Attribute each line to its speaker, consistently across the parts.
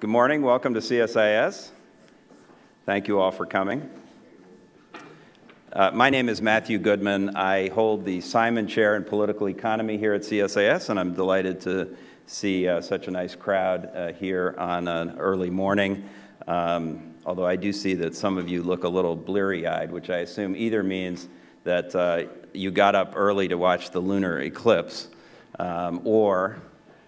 Speaker 1: Good morning. Welcome to CSIS. Thank you all for coming. Uh, my name is Matthew Goodman. I hold the Simon Chair in Political Economy here at CSIS, and I'm delighted to see uh, such a nice crowd uh, here on an early morning. Um, although I do see that some of you look a little bleary eyed, which I assume either means that uh, you got up early to watch the lunar eclipse, um, or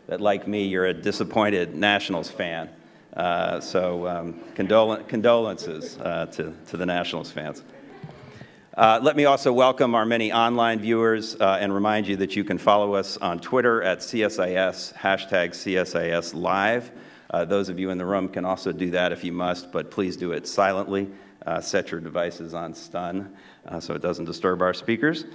Speaker 1: that, like me, you're a disappointed Nationals fan. Uh, so, um, condol condolences uh, to, to the Nationals fans. Uh, let me also welcome our many online viewers uh, and remind you that you can follow us on Twitter at CSIS, hashtag CSIS Live. Uh, those of you in the room can also do that if you must, but please do it silently. Uh, set your devices on stun so it doesn't disturb our speakers.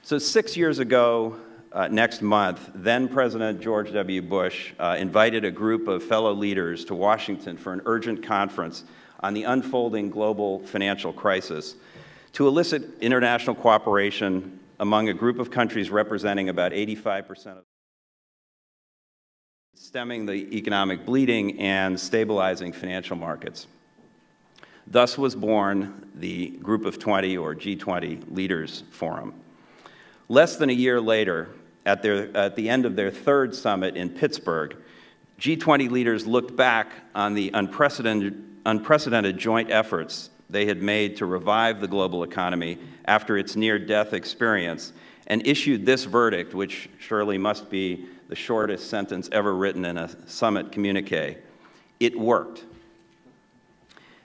Speaker 1: So, six years ago, uh, next month, then President George W. Bush uh, invited a group of fellow leaders to Washington for an urgent conference on the unfolding global financial crisis to elicit international cooperation among a group of countries representing about 85% of stemming the economic bleeding and stabilizing financial markets. Thus was born the Group of 20 or G20 Leaders Forum. Less than a year later, at, their, at the end of their third summit in Pittsburgh, G20 leaders looked back on the unprecedented, unprecedented joint efforts they had made to revive the global economy after its near death experience and issued this verdict, which surely must be the shortest sentence ever written in a summit communique. It worked.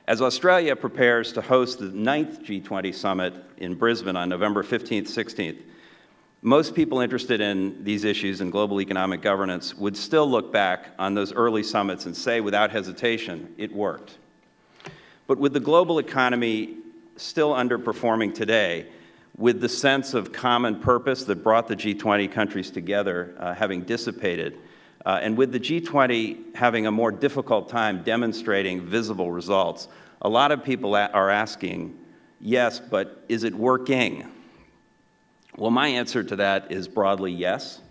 Speaker 1: As Australia prepares to host the ninth G20 summit in Brisbane on November 15th, 16th, most people interested in these issues in global economic governance would still look back on those early summits and say without hesitation, it worked. But with the global economy still underperforming today, with the sense of common purpose that brought the G20 countries together uh, having dissipated, uh, and with the G20 having a more difficult time demonstrating visible results, a lot of people are asking, yes, but is it working? Well, my answer to that is broadly yes.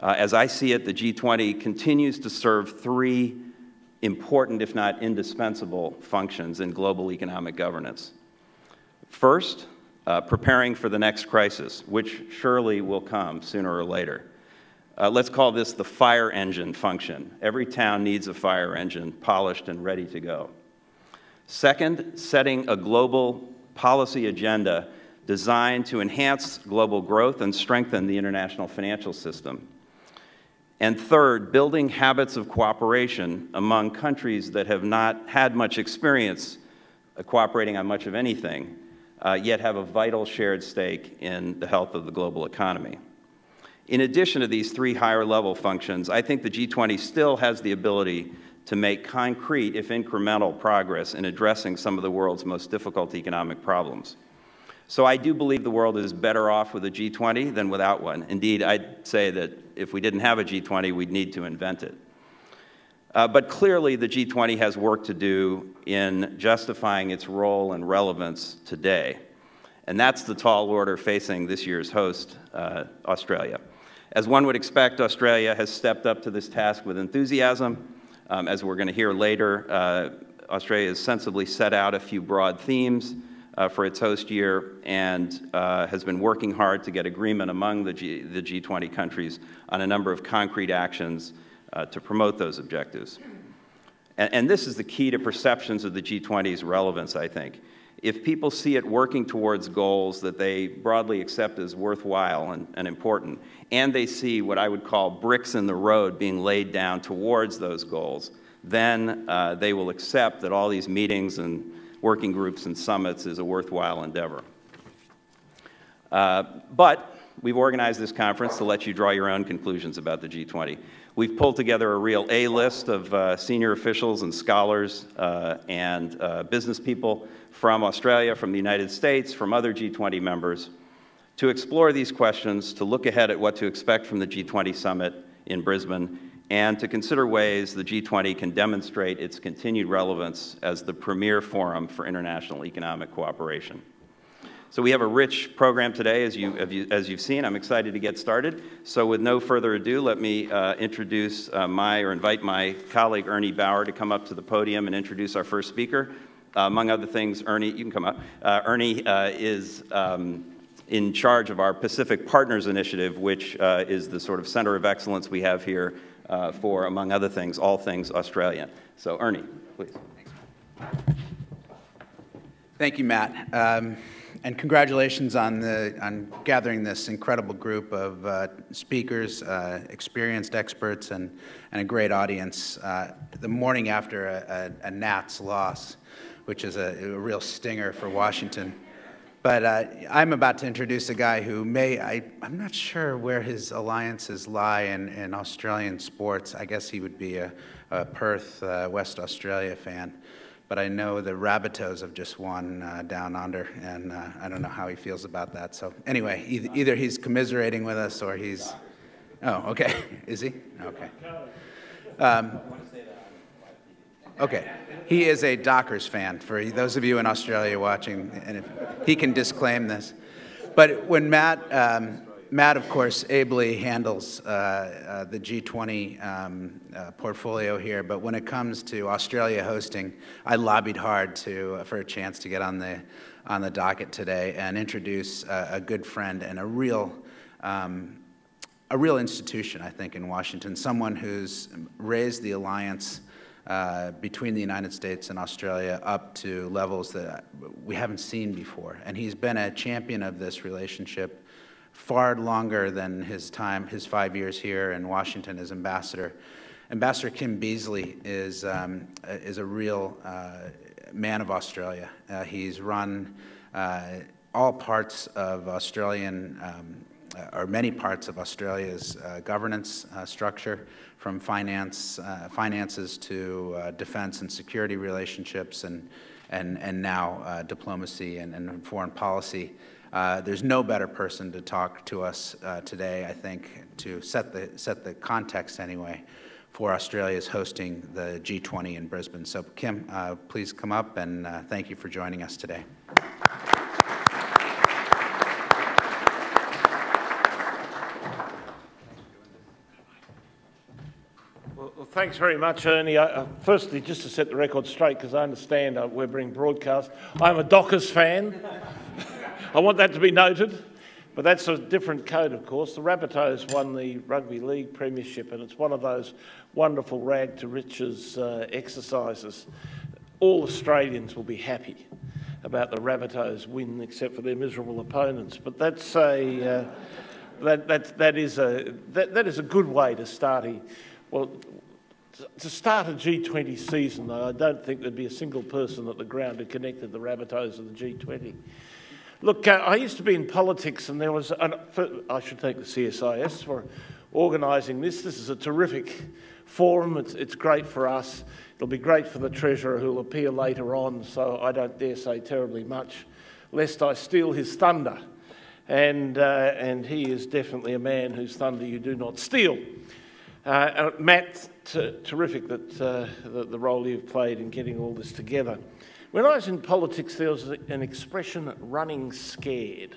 Speaker 1: Uh, as I see it, the G20 continues to serve three important, if not indispensable, functions in global economic governance. First, uh, preparing for the next crisis, which surely will come sooner or later. Uh, let's call this the fire engine function. Every town needs a fire engine polished and ready to go. Second, setting a global policy agenda designed to enhance global growth and strengthen the international financial system. And third, building habits of cooperation among countries that have not had much experience cooperating on much of anything uh, yet have a vital shared stake in the health of the global economy. In addition to these three higher level functions, I think the G20 still has the ability to make concrete, if incremental, progress in addressing some of the world's most difficult economic problems. So I do believe the world is better off with a G20 than without one. Indeed, I'd say that if we didn't have a G20, we'd need to invent it. Uh, but clearly, the G20 has work to do in justifying its role and relevance today. And that's the tall order facing this year's host, uh, Australia. As one would expect, Australia has stepped up to this task with enthusiasm. Um, as we're going to hear later, uh, Australia has sensibly set out a few broad themes uh, for its host year and uh, has been working hard to get agreement among the, G, the G20 countries on a number of concrete actions uh, to promote those objectives. And, and, this is the key to perceptions of the G20's relevance, I think. If people see it working towards goals that they broadly accept as worthwhile and, and important, and they see what I would call bricks in the road being laid down towards those goals, then uh, they will accept that all these meetings and working groups and summits is a worthwhile endeavor. Uh, but we've organized this conference to let you draw your own conclusions about the G20. We've pulled together a real A list of uh, senior officials and scholars uh, and uh, business people from Australia, from the United States, from other G20 members to explore these questions, to look ahead at what to expect from the G20 summit in Brisbane, and to consider ways the G20 can demonstrate its continued relevance as the premier forum for international economic cooperation. So we have a rich program today, as, you, as you've seen. I'm excited to get started. So with no further ado, let me uh, introduce uh, my, or invite my colleague Ernie Bower to come up to the podium and introduce our first speaker. Uh, among other things, Ernie, you can come up. Uh, Ernie uh, is um, in charge of our Pacific Partners Initiative, which uh, is the sort of center of excellence we have here for, among other things, all things Australian. So Ernie, please.
Speaker 2: Thank you, Matt. Um, and congratulations on, the, on gathering this incredible group of uh, speakers, uh, experienced experts, and, and a great audience uh, the morning after a, a, a, Nats loss, which is a, a real stinger for Washington. But uh, I'm about to introduce a guy who may, I, am not sure where his alliances lie in, in Australian sports. I guess he would be a, a Perth, uh, West Australia fan but I know the Rabbitohs have just won uh, down under, and uh, I don't know how he feels about that. So anyway, either, either he's commiserating with us or he's. Oh, okay. Is he? Okay. Um, okay. He is a Dockers fan. For those of you in Australia watching, and if he can disclaim this. But when Matt um, Matt, of course, ably handles uh, uh, the G20 um, uh, portfolio here, but when it comes to Australia hosting, I lobbied hard to, uh, for a chance to get on the, on the docket today and introduce a good friend and a real, um, a real institution, I think, in Washington, someone who's raised the alliance uh, between the United States and Australia up to levels that we haven't seen before. And he's been a champion of this relationship far longer than his time, his five years here in Washington as ambassador. Ambassador Kim Beazley is, um, is a real uh, man of Australia. Uh, he's run uh, all parts of Australian, um, uh, or many parts of Australia's uh, governance uh, structure, from finance, finances to defense and security relationships, and, and, and now diplomacy and, and foreign policy. Uh, there's no better person to talk to us uh, today, I think, to set the, set the context anyway for Australia's hosting the G20 in Brisbane. So, Kim, uh, please come up and uh, thank you for joining us today.
Speaker 3: Well, thanks very much, Ernie. Uh, firstly, just to set the record straight, because I understand uh, we're being broadcast, I'm a Dockers fan. I want that to be noted. But that's a different code, of course. The Rabbitohs won the Rugby League Premiership, and it's one of those wonderful rag to riches uh, exercises. All Australians will be happy about the Rabbitohs win, except for their miserable opponents. But that's a uh, that, that, that is a that, that is a good way to start a well to start a G20 season. Though I don't think there'd be a single person at the ground who connected the Rabbitohs to the G20. Look, uh, I used to be in politics, and there was, an, for, I should thank the CSIS for organising this. This is a terrific forum. It's, it's great for us. It'll be great for the Treasurer who'll appear later on, so I don't dare say terribly much, lest I steal his thunder. And, uh, and he is definitely a man whose thunder you do not steal. Uh, uh Matt, terrific that uh, the, the role you've played in getting all this together. When I was in politics, there was an expression, running scared.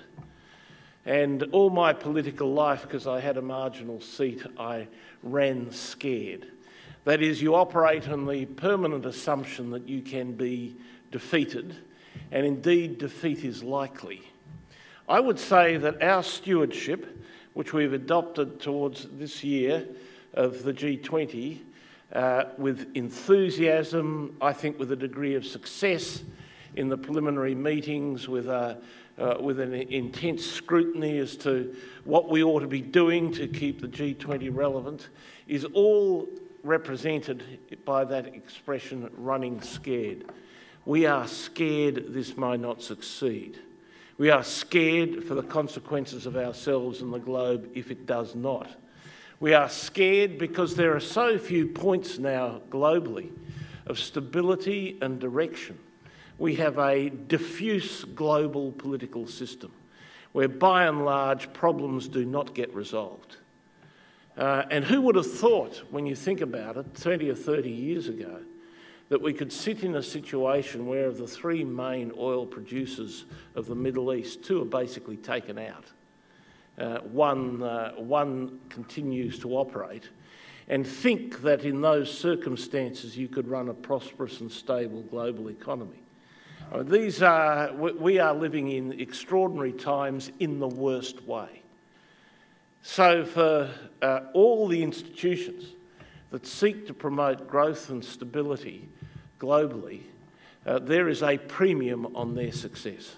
Speaker 3: And all my political life, because I had a marginal seat, I ran scared. That is, you operate on the permanent assumption that you can be defeated, and indeed, defeat is likely. I would say that our stewardship, which we've adopted towards this year of the G20, uh, with enthusiasm, I think with a degree of success in the preliminary meetings, with, a, uh, with an intense scrutiny as to what we ought to be doing to keep the G20 relevant, is all represented by that expression, running scared. We are scared this may not succeed. We are scared for the consequences of ourselves and the globe if it does not. We are scared because there are so few points now globally of stability and direction. We have a diffuse global political system where, by and large, problems do not get resolved. Uh, and who would have thought, when you think about it, 20 or 30 years ago, that we could sit in a situation where of the three main oil producers of the Middle East, two are basically taken out. Uh, one, uh, one continues to operate, and think that in those circumstances you could run a prosperous and stable global economy. Uh, these are, we are living in extraordinary times in the worst way. So, for uh, all the institutions that seek to promote growth and stability globally, uh, there is a premium on their success.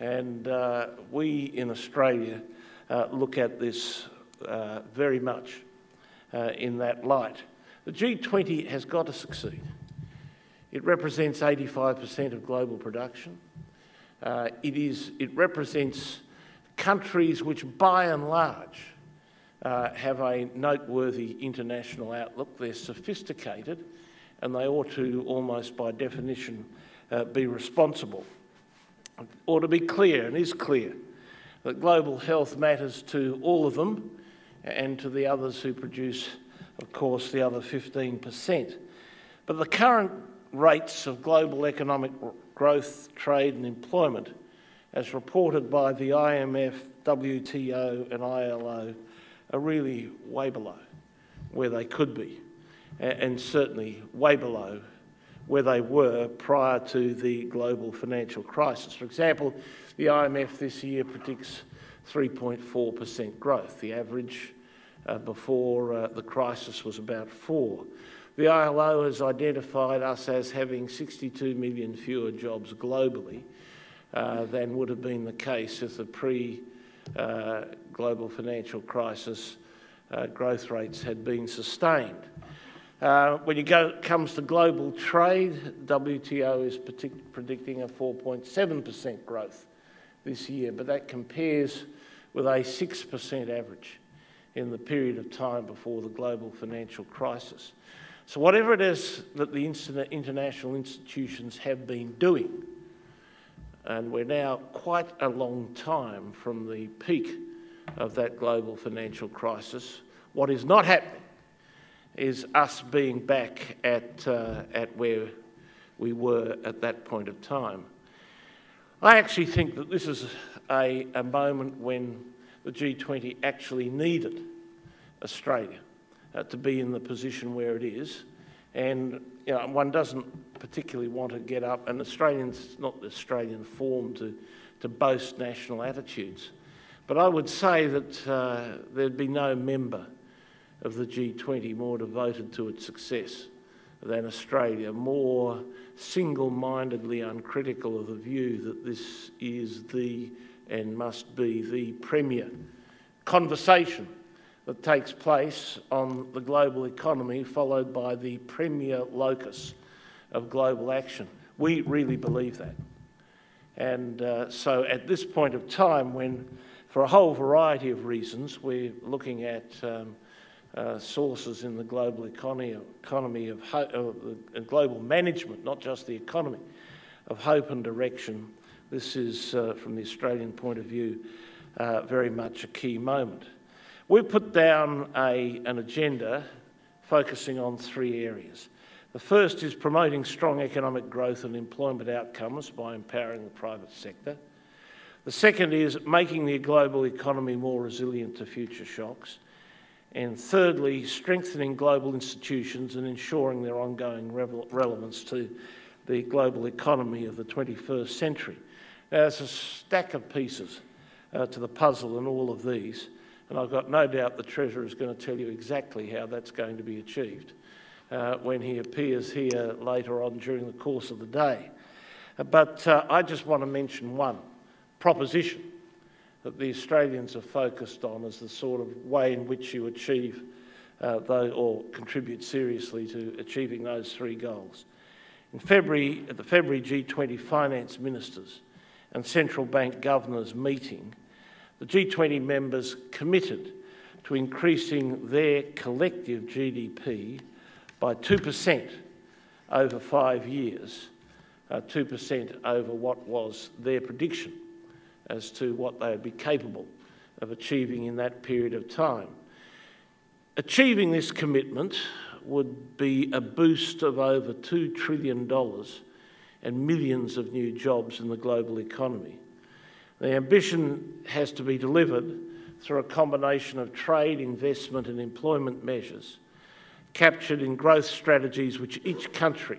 Speaker 3: And uh, we in Australia look at this uh, very much uh, in that light. The G20 has got to succeed. It represents 85% of global production. Uh, it, is, it represents countries which, by and large, uh, have a noteworthy international outlook. They're sophisticated and they ought to, almost by definition, uh, be responsible. Ought to be clear, and is clear, that global health matters to all of them and to the others who produce, of course, the other 15%. But the current rates of global economic growth, trade and employment, as reported by the IMF, WTO and ILO, are really way below where they could be, and certainly way below where they were prior to the global financial crisis. For example, the IMF this year predicts 3.4% growth. The average uh, before uh, the crisis was about 4. The ILO has identified us as having 62 million fewer jobs globally uh, than would have been the case if the pre-global uh, financial crisis uh, growth rates had been sustained. Uh, when it go, comes to global trade, WTO is predicting a 4.7% growth this year, but that compares with a 6% average in the period of time before the global financial crisis. So, whatever it is that the international institutions have been doing, and we're now quite a long time from the peak of that global financial crisis, what is not happening is us being back at, uh, at where we were at that point of time. I actually think that this is a, a moment when the G20 actually needed Australia uh, to be in the position where it is. And you know, one doesn't particularly want to get up, and Australians, not the Australian form to, to boast national attitudes. But I would say that uh, there'd be no member of the G20 more devoted to its success than Australia, more single mindedly uncritical of the view that this is the and must be the premier conversation that takes place on the global economy, followed by the premier locus of global action. We really believe that. And uh, so at this point of time, when for a whole variety of reasons, we're looking at um, uh, sources in the global economy, economy of uh, global management, not just the economy, of hope and direction. This is, uh, from the Australian point of view, uh, very much a key moment. We've put down a, an agenda focusing on three areas. The first is promoting strong economic growth and employment outcomes by empowering the private sector. The second is making the global economy more resilient to future shocks. And thirdly, strengthening global institutions and ensuring their ongoing relevance to the global economy of the 21st century. Now, there's a stack of pieces uh, to the puzzle in all of these. And I've got no doubt the Treasurer is going to tell you exactly how that's going to be achieved uh, when he appears here later on during the course of the day. But uh, I just want to mention one proposition that the Australians are focused on as the sort of way in which you achieve uh, those, or contribute seriously to achieving those three goals. In February, at the February G20 finance ministers and central bank governors meeting, the G20 members committed to increasing their collective GDP by 2% over five years, uh, 2% over what was their prediction as to what they would be capable of achieving in that period of time. Achieving this commitment would be a boost of over $2 trillion and millions of new jobs in the global economy. The ambition has to be delivered through a combination of trade, investment and employment measures captured in growth strategies which each country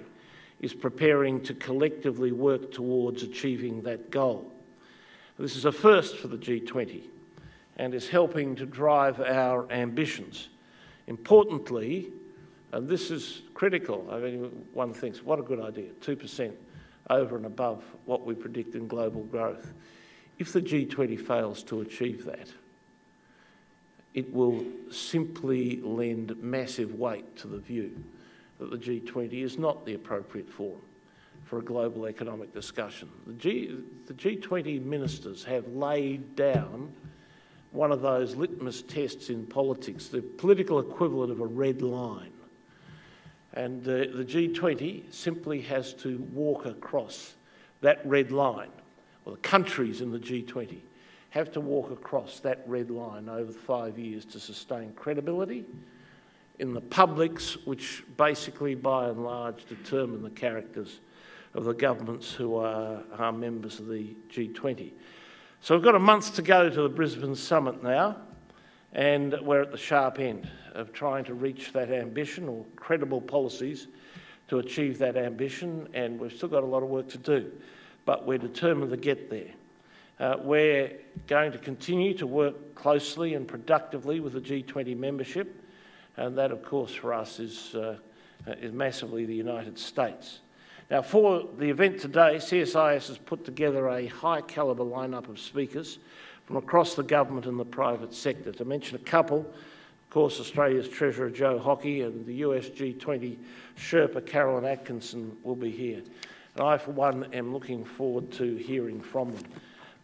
Speaker 3: is preparing to collectively work towards achieving that goal. This is a first for the G20 and is helping to drive our ambitions. Importantly, and this is critical, I mean, one thinks, what a good idea, 2% over and above what we predict in global growth. If the G20 fails to achieve that, it will simply lend massive weight to the view that the G20 is not the appropriate forum for a global economic discussion. The, G, the G20 ministers have laid down one of those litmus tests in politics, the political equivalent of a red line. And the, the G20 simply has to walk across that red line, or the countries in the G20 have to walk across that red line over five years to sustain credibility in the publics, which basically by and large determine the characters of the governments who are, are members of the G20. So we've got a month to go to the Brisbane summit now, and we're at the sharp end of trying to reach that ambition or credible policies to achieve that ambition, and we've still got a lot of work to do, but we're determined to get there. Uh, we're going to continue to work closely and productively with the G20 membership, and that, of course, for us is, uh, is massively the United States. Now, for the event today, CSIS has put together a high calibre lineup of speakers from across the government and the private sector. To mention a couple, of course, Australia's Treasurer Joe Hockey and the US G20 Sherpa Carolyn Atkinson will be here. And I, for one, am looking forward to hearing from them.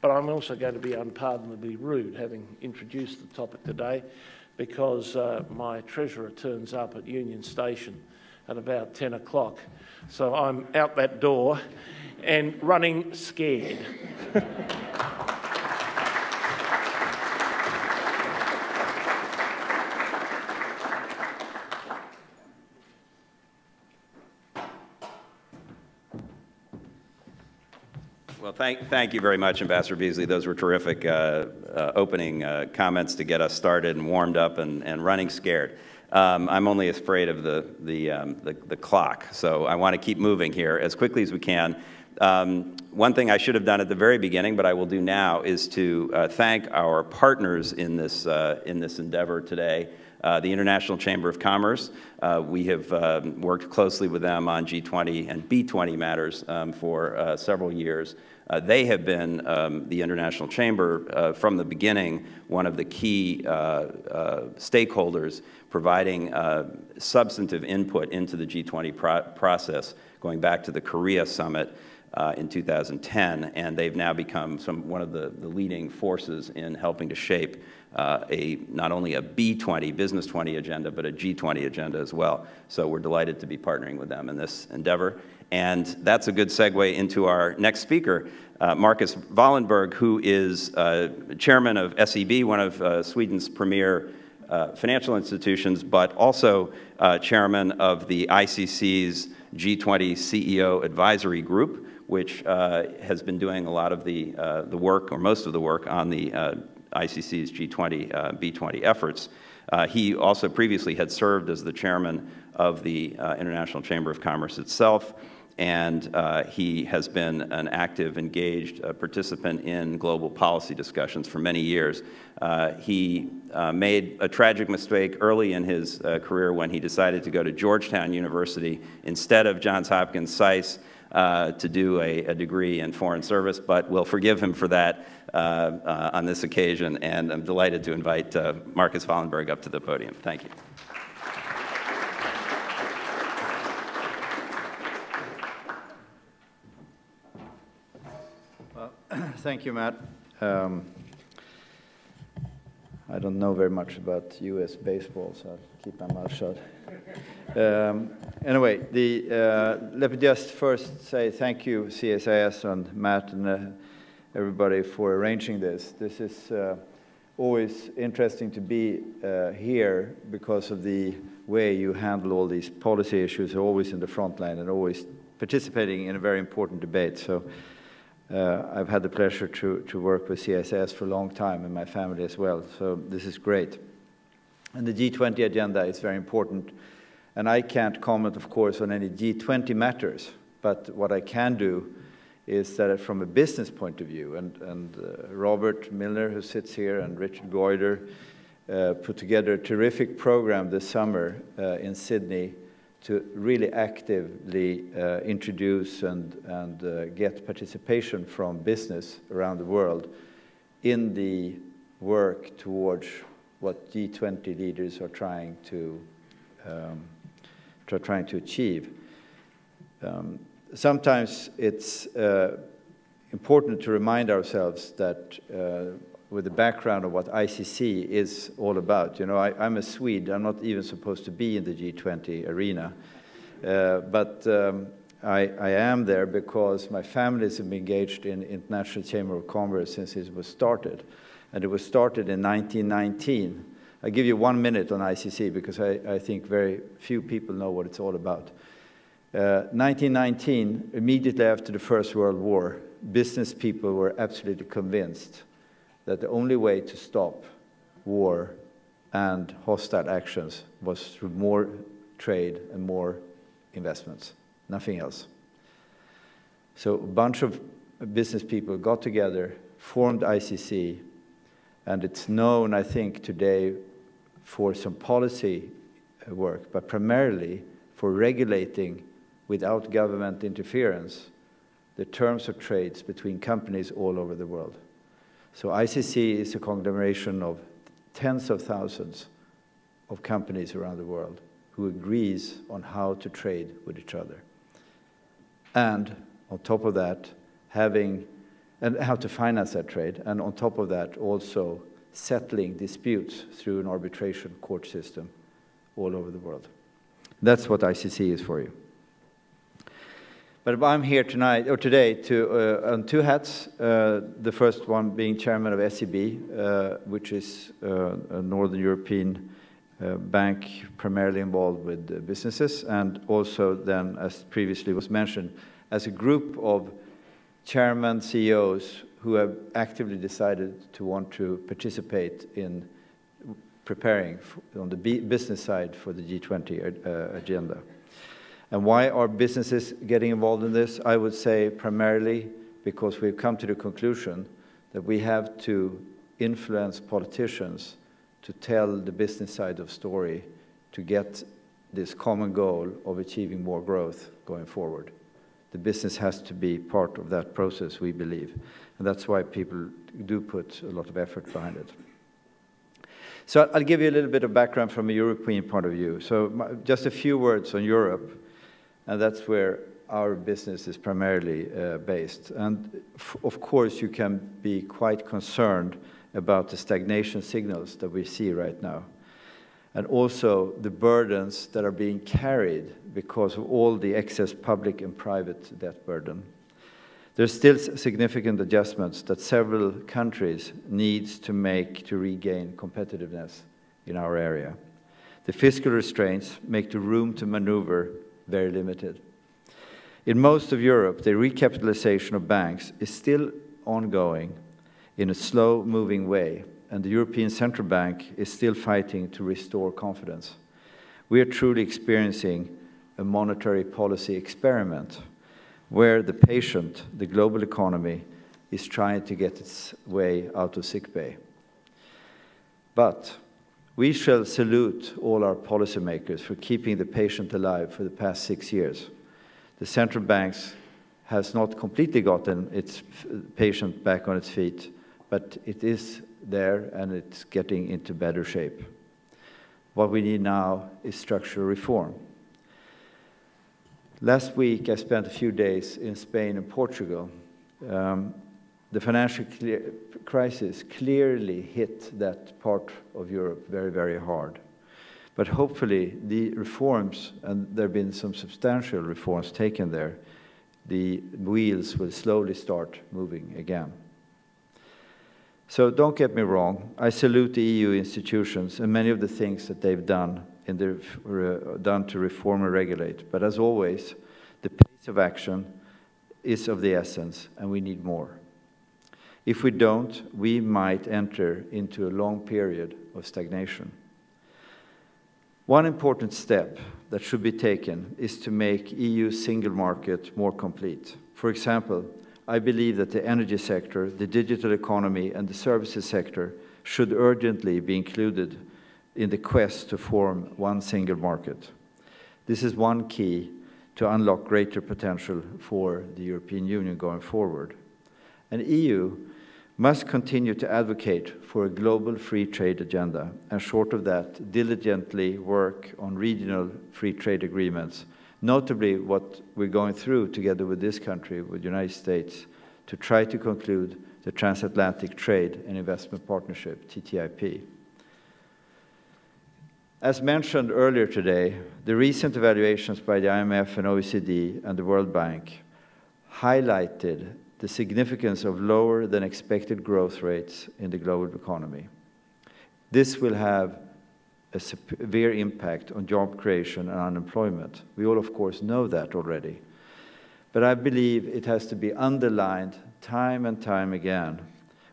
Speaker 3: But I'm also going to be unpardonably rude, having introduced the topic today, because uh, my treasurer turns up at Union Station at about 10 o'clock. So I'm out that door and running scared.
Speaker 1: Well, thank, thank you very much, Ambassador Beazley. Those were terrific uh, uh, opening uh, comments to get us started and warmed up and, and running scared. Um, I'm only afraid of the, the, um, the, the, clock, so I want to keep moving here as quickly as we can. Um, one thing I should have done at the very beginning, but I will do now, is to uh, thank our partners in this, uh, in this endeavor today. Uh, the International Chamber of Commerce. Uh, we have um, worked closely with them on G20 and B20 matters um, for uh, several years. Uh, they have been, um, the International Chamber, uh, from the beginning, one of the key uh, stakeholders providing substantive input into the G20 pro process, going back to the Korea summit uh, in 2010, and they've now become some, one of the, the leading forces in helping to shape uh, a, not only a B20, Business 20 agenda, but a G20 agenda as well. So we're delighted to be partnering with them in this endeavor. And that's a good segue into our next speaker, uh, Marcus Wallenberg, who is uh, chairman of SEB, one of uh, Sweden's premier uh, financial institutions, but also uh, chairman of the ICC's G20 CEO Advisory Group, which uh, has been doing a lot of the, the work, or most of the work, on the ICC's G20, B20 efforts. he also previously had served as the chairman of the International Chamber of Commerce itself, and uh, he has been an active, engaged uh, participant in global policy discussions for many years. Uh, he uh, made a tragic mistake early in his uh, career when he decided to go to Georgetown University instead of Johns Hopkins SAIS uh, to do a, a, degree in foreign service, but we'll forgive him for that on this occasion, and I'm delighted to invite Marcus Wallenberg up to the podium. Thank you.
Speaker 4: Thank you, Matt. Um, I don't know very much about U.S. baseball, so I'll keep my mouth shut. Um, anyway, the, uh, let me just first say thank you, CSIS and Matt and uh, everybody for arranging this. This is uh, always interesting to be uh, here because of the way you handle all these policy issues, always in the front line and always participating in a very important debate. So uh, I've had the pleasure to, to work with CSS for a long time and my family as well. So this is great. And the G20 agenda is very important. And I can't comment, of course, on any G20 matters. But what I can do is that from a business point of view, and, and uh, Robert Milliner, who sits here, and Richard Goyder, uh, put together a terrific program this summer uh, in Sydney to really actively uh, introduce and, and uh, get participation from business around the world in the work towards what G20 leaders are trying to, um, are trying to achieve. Um, sometimes it's uh, important to remind ourselves that uh, with the background of what ICC is all about. You know, I, am a Swede. I'm not even supposed to be in the G20 arena. Uh, but um, I, I, am there because my family has been engaged in International Chamber of Commerce since it was started. And it was started in 1919. I'll give you one minute on ICC because I, I think very few people know what it's all about. Uh, 1919, immediately after the First World War, business people were absolutely convinced that the only way to stop war and hostile actions was through more trade and more investments, nothing else. So a bunch of business people got together, formed ICC, and it's known, I think, today for some policy uh, work, but primarily for regulating without government interference the terms of trades between companies all over the world. So ICC is a conglomeration of tens of thousands of companies around the world who agrees on how to trade with each other. And on top of that, having and how to finance that trade, and on top of that, also settling disputes through an arbitration court system all over the world. That's what ICC is for you. But I'm here tonight or today to uh, on two hats. Uh, the first one being chairman of SEB, uh, which is uh, a Northern European uh, bank primarily involved with businesses, and also then, as previously was mentioned, as a group of chairman CEOs who have actively decided to want to participate in preparing on the business side for the G20 uh, agenda. And why are businesses getting involved in this? I would say primarily because we've come to the conclusion that we have to influence politicians to tell the business side of the story to get this common goal of achieving more growth going forward. The business has to be part of that process, we believe. And that's why people do put a lot of effort behind it. So I'll give you a little bit of background from a European point of view. So just a few words on Europe and that's where our business is primarily uh, based. And of course, you can be quite concerned about the stagnation signals that we see right now. And also the burdens that are being carried because of all the excess public and private debt burden. There's still significant adjustments that several countries needs to make to regain competitiveness in our area. The fiscal restraints make the room to maneuver very limited. In most of Europe, the recapitalization of banks is still ongoing in a slow-moving way, and the European Central Bank is still fighting to restore confidence. We are truly experiencing a monetary policy experiment where the patient, the global economy, is trying to get its way out of sickbay. But we shall salute all our policymakers for keeping the patient alive for the past six years. The central banks has not completely gotten its patient back on its feet, but it is there and it's getting into better shape. What we need now is structural reform. Last week, I spent a few days in Spain and Portugal. Um, the financial crisis clearly hit that part of Europe very, very hard. But hopefully the reforms, and there have been some substantial reforms taken there, the wheels will slowly start moving again. So don't get me wrong, I salute the EU institutions and many of the things that they've done in the, done to reform and regulate. But as always, the pace of action is of the essence, and we need more. If we don't, we might enter into a long period of stagnation. One important step that should be taken is to make EU single market more complete. For example, I believe that the energy sector, the digital economy, and the services sector should urgently be included in the quest to form one single market. This is one key to unlock greater potential for the European Union going forward. And EU must continue to advocate for a global free trade agenda, and short of that, diligently work on regional free trade agreements, notably what we're going through together with this country, with the United States, to try to conclude the Transatlantic Trade and Investment Partnership, TTIP. As mentioned earlier today, the recent evaluations by the IMF and OECD and the World Bank highlighted the significance of lower than expected growth rates in the global economy. This will have a severe impact on job creation and unemployment. We all, of course, know that already. But I believe it has to be underlined time and time again.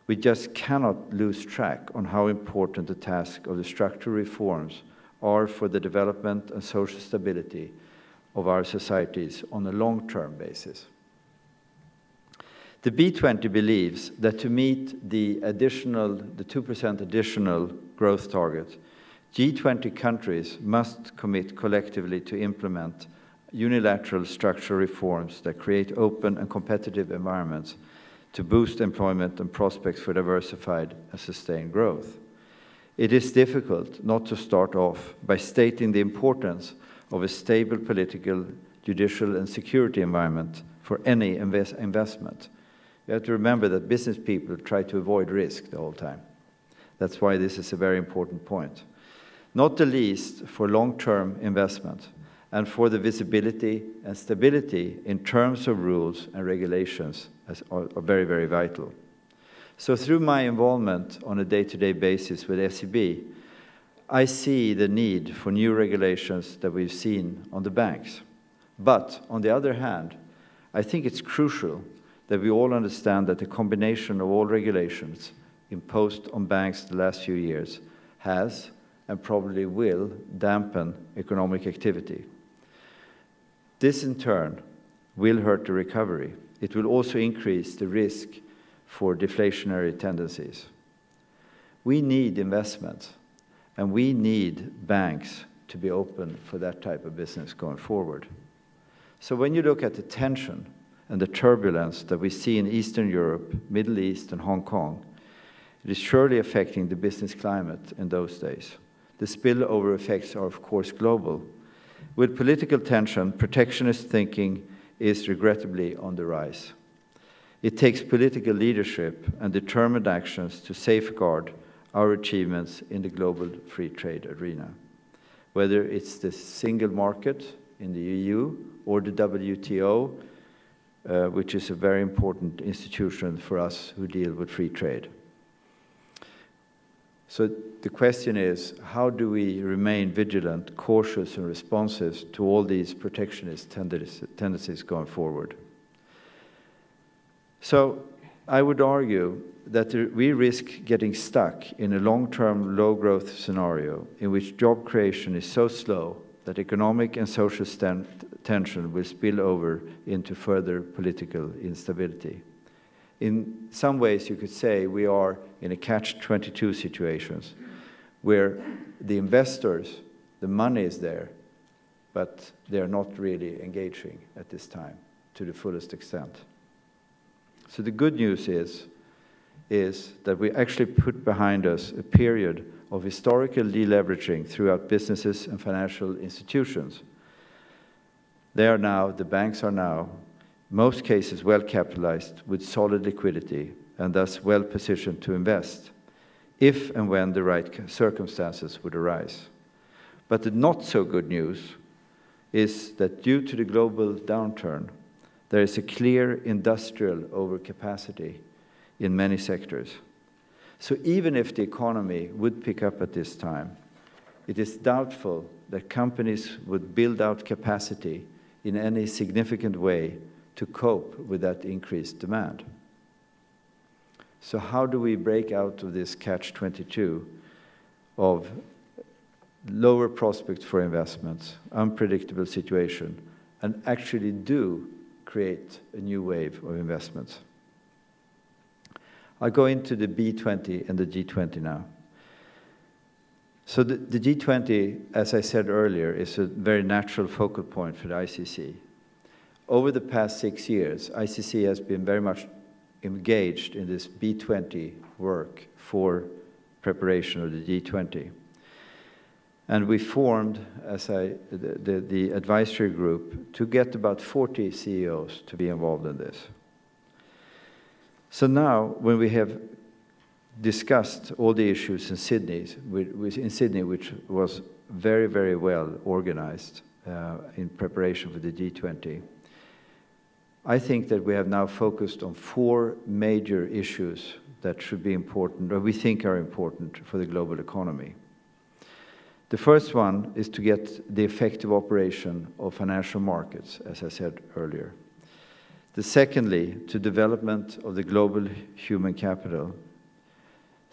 Speaker 4: We just cannot lose track on how important the task of the structural reforms are for the development and social stability of our societies on a long-term basis. The B20 believes that to meet the additional, the 2% additional growth target, G20 countries must commit collectively to implement unilateral structural reforms that create open and competitive environments to boost employment and prospects for diversified and sustained growth. It is difficult not to start off by stating the importance of a stable political, judicial, and security environment for any invest investment you have to remember that business people try to avoid risk the whole time. That's why this is a very important point. Not the least for long-term investment and for the visibility and stability in terms of rules and regulations are, are very, very vital. So through my involvement on a day-to-day -day basis with SEB, I see the need for new regulations that we've seen on the banks. But on the other hand, I think it's crucial that we all understand that the combination of all regulations imposed on banks the last few years has and probably will dampen economic activity. This in turn will hurt the recovery. It will also increase the risk for deflationary tendencies. We need investment and we need banks to be open for that type of business going forward. So when you look at the tension and the turbulence that we see in Eastern Europe, Middle East, and Hong Kong, it is surely affecting the business climate in those days. The spillover effects are, of course, global. With political tension, protectionist thinking is regrettably on the rise. It takes political leadership and determined actions to safeguard our achievements in the global free trade arena. Whether it's the single market in the EU or the WTO uh, which is a very important institution for us who deal with free trade. So the question is, how do we remain vigilant, cautious, and responsive to all these protectionist tendencies going forward? So I would argue that we risk getting stuck in a long-term low-growth scenario in which job creation is so slow that economic and social tension will spill over into further political instability. In some ways, you could say we are in a catch-22 situations where the investors, the money is there, but they're not really engaging at this time to the fullest extent. So the good news is, is that we actually put behind us a period of historical deleveraging throughout businesses and financial institutions. They are now, the banks are now, most cases well capitalized with solid liquidity and thus well positioned to invest if and when the right circumstances would arise. But the not so good news is that due to the global downturn, there is a clear industrial overcapacity in many sectors. So even if the economy would pick up at this time, it is doubtful that companies would build out capacity in any significant way to cope with that increased demand. So how do we break out of this catch-22 of lower prospects for investments, unpredictable situation, and actually do create a new wave of investments? I'll go into the B20 and the G20 now. So the, the G20, as I said earlier, is a very natural focal point for the ICC. Over the past six years, ICC has been very much engaged in this B20 work for preparation of the G20. And we formed, as I, the, the, the, advisory group, to get about 40 CEOs to be involved in this. So now, when we have discussed all the issues in Sydney, in Sydney, which was very, very well organized uh, in preparation for the G20, I think that we have now focused on four major issues that should be important, or we think are important for the global economy. The first one is to get the effective operation of financial markets, as I said earlier. The secondly, to development of the global human capital.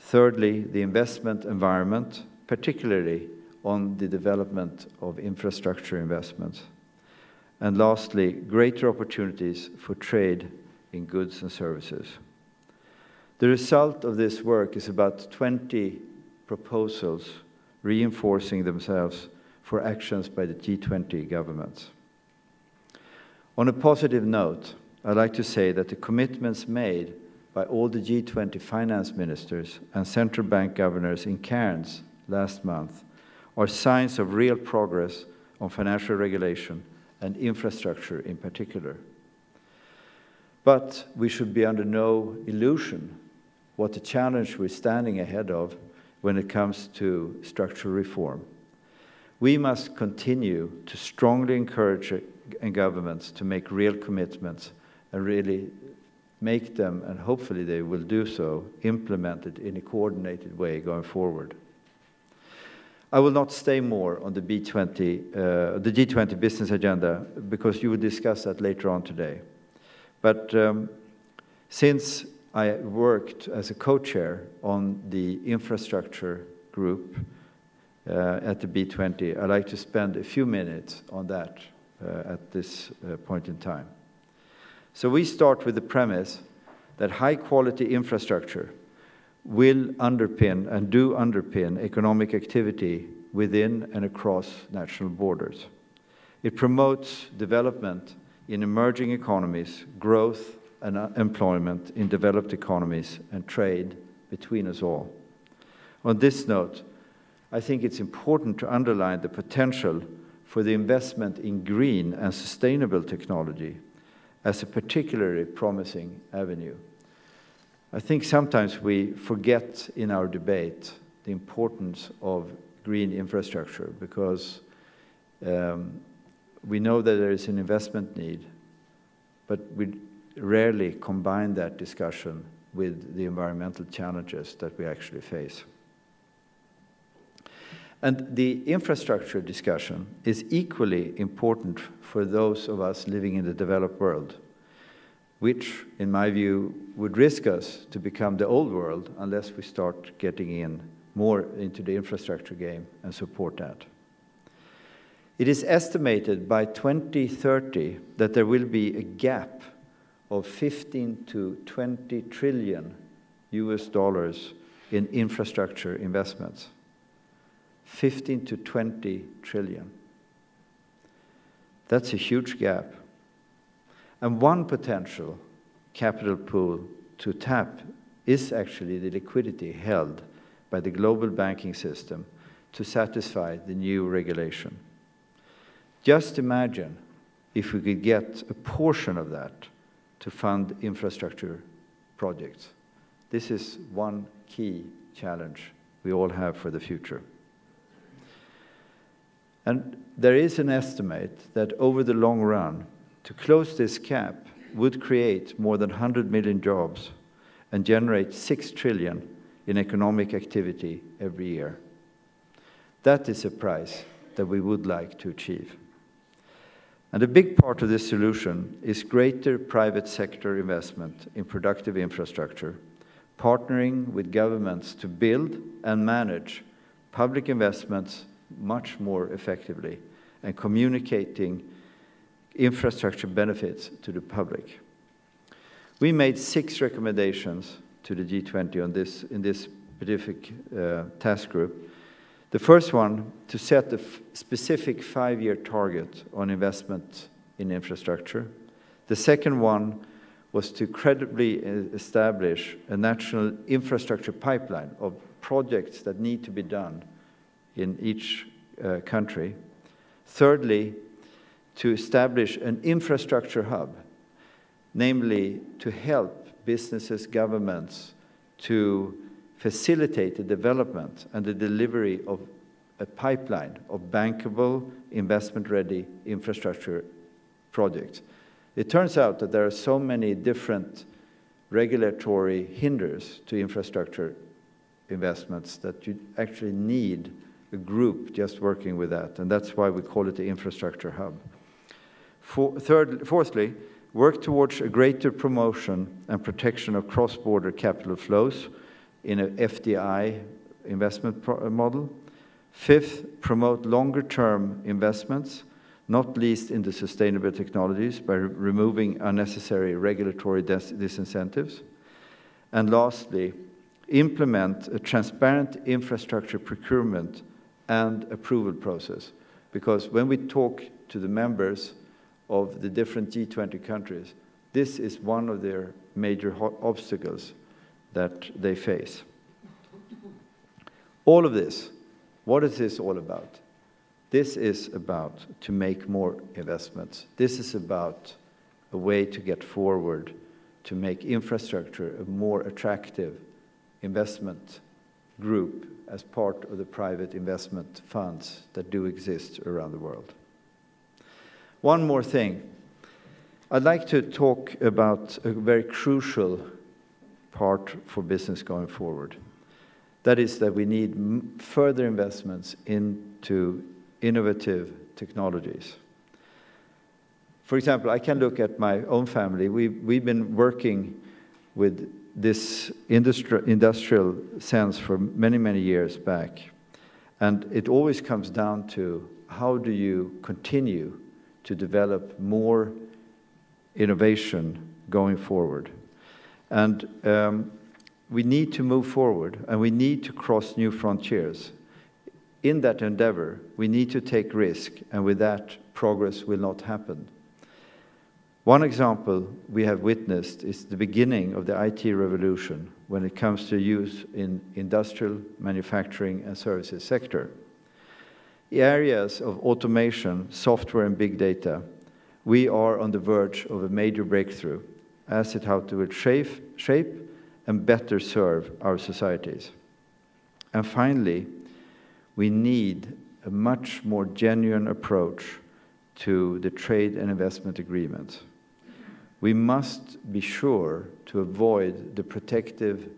Speaker 4: Thirdly, the investment environment, particularly on the development of infrastructure investments. And lastly, greater opportunities for trade in goods and services. The result of this work is about 20 proposals reinforcing themselves for actions by the G20 governments. On a positive note, I'd like to say that the commitments made by all the G20 finance ministers and central bank governors in Cairns last month are signs of real progress on financial regulation and infrastructure in particular. But we should be under no illusion what the challenge we're standing ahead of when it comes to structural reform. We must continue to strongly encourage uh, governments to make real commitments and really make them, and hopefully they will do so, implemented in a coordinated way going forward. I will not stay more on the B20, uh, the G20 business agenda, because you will discuss that later on today. But um, since I worked as a co-chair on the infrastructure group uh, at the B20, I'd like to spend a few minutes on that uh, at this uh, point in time. So we start with the premise that high-quality infrastructure will underpin and do underpin economic activity within and across national borders. It promotes development in emerging economies, growth and uh, employment in developed economies, and trade between us all. On this note, I think it's important to underline the potential for the investment in green and sustainable technology as a particularly promising avenue. I think sometimes we forget in our debate the importance of green infrastructure because um, we know that there is an investment need, but we rarely combine that discussion with the environmental challenges that we actually face. And the infrastructure discussion is equally important for those of us living in the developed world which, in my view, would risk us to become the old world unless we start getting in more into the infrastructure game and support that. It is estimated by 2030 that there will be a gap of 15 to 20 trillion US dollars in infrastructure investments. 15 to 20 trillion. That's a huge gap. And one potential capital pool to tap is actually the liquidity held by the global banking system to satisfy the new regulation. Just imagine if we could get a portion of that to fund infrastructure projects. This is one key challenge we all have for the future. And there is an estimate that over the long run, to close this gap would create more than 100 million jobs and generate 6 trillion in economic activity every year. That is a price that we would like to achieve. And a big part of this solution is greater private sector investment in productive infrastructure, partnering with governments to build and manage public investments much more effectively and communicating infrastructure benefits to the public. We made six recommendations to the G20 on this, in this specific uh, task group. The first one, to set a specific five-year target on investment in infrastructure. The second one was to credibly establish a national infrastructure pipeline of projects that need to be done in each uh, country. Thirdly, to establish an infrastructure hub, namely to help businesses, governments to facilitate the development and the delivery of a pipeline of bankable, investment-ready infrastructure projects. It turns out that there are so many different regulatory hinders to infrastructure investments that you actually need a group just working with that, and that's why we call it the infrastructure hub. For, third, fourthly, work towards a greater promotion and protection of cross-border capital flows in an FDI investment uh, model. Fifth, promote longer-term investments, not least in the sustainable technologies by re removing unnecessary regulatory dis disincentives. And lastly, implement a transparent infrastructure procurement and approval process. Because when we talk to the members of the different G20 countries, this is one of their major obstacles that they face. All of this, what is this all about? This is about to make more investments. This is about a way to get forward to make infrastructure a more attractive investment group as part of the private investment funds that do exist around the world. One more thing. I'd like to talk about a very crucial part for business going forward. That is that we need further investments into innovative technologies. For example, I can look at my own family. We, we've been working with this industri industrial sense for many, many years back. And it always comes down to how do you continue to develop more innovation going forward. And um, we need to move forward and we need to cross new frontiers. In that endeavor, we need to take risk, and with that, progress will not happen. One example we have witnessed is the beginning of the IT revolution when it comes to use in industrial, manufacturing, and services sector. The areas of automation, software, and big data, we are on the verge of a major breakthrough as it how to shape, shape and better serve our societies. And finally, we need a much more genuine approach to the trade and investment agreements we must be sure to avoid the protective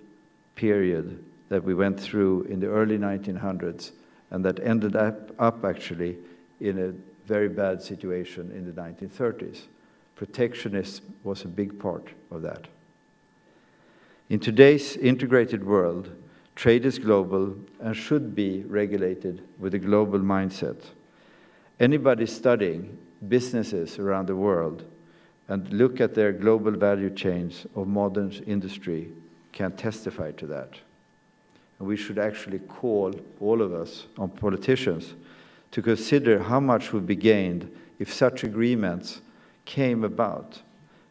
Speaker 4: period that we went through in the early 1900s and that ended up, up actually in a very bad situation in the 1930s. Protectionism was a big part of that. In today's integrated world, trade is global and should be regulated with a global mindset. Anybody studying businesses around the world and look at their global value chains of modern industry can testify to that. And we should actually call all of us on politicians to consider how much would be gained if such agreements came about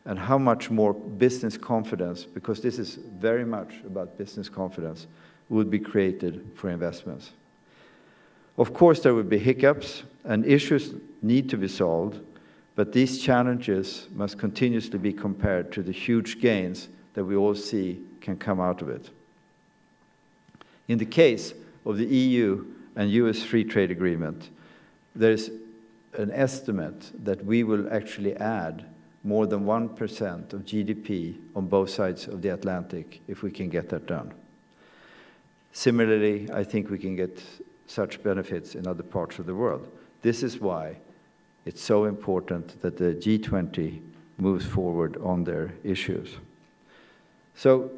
Speaker 4: and how much more business confidence, because this is very much about business confidence, would be created for investments. Of course, there would be hiccups and issues need to be solved, but these challenges must continuously be compared to the huge gains that we all see can come out of it. In the case of the EU and US free trade agreement, there's an estimate that we will actually add more than 1% of GDP on both sides of the Atlantic if we can get that done. Similarly, I think we can get such benefits in other parts of the world. This is why it's so important that the G20 moves forward on their issues. So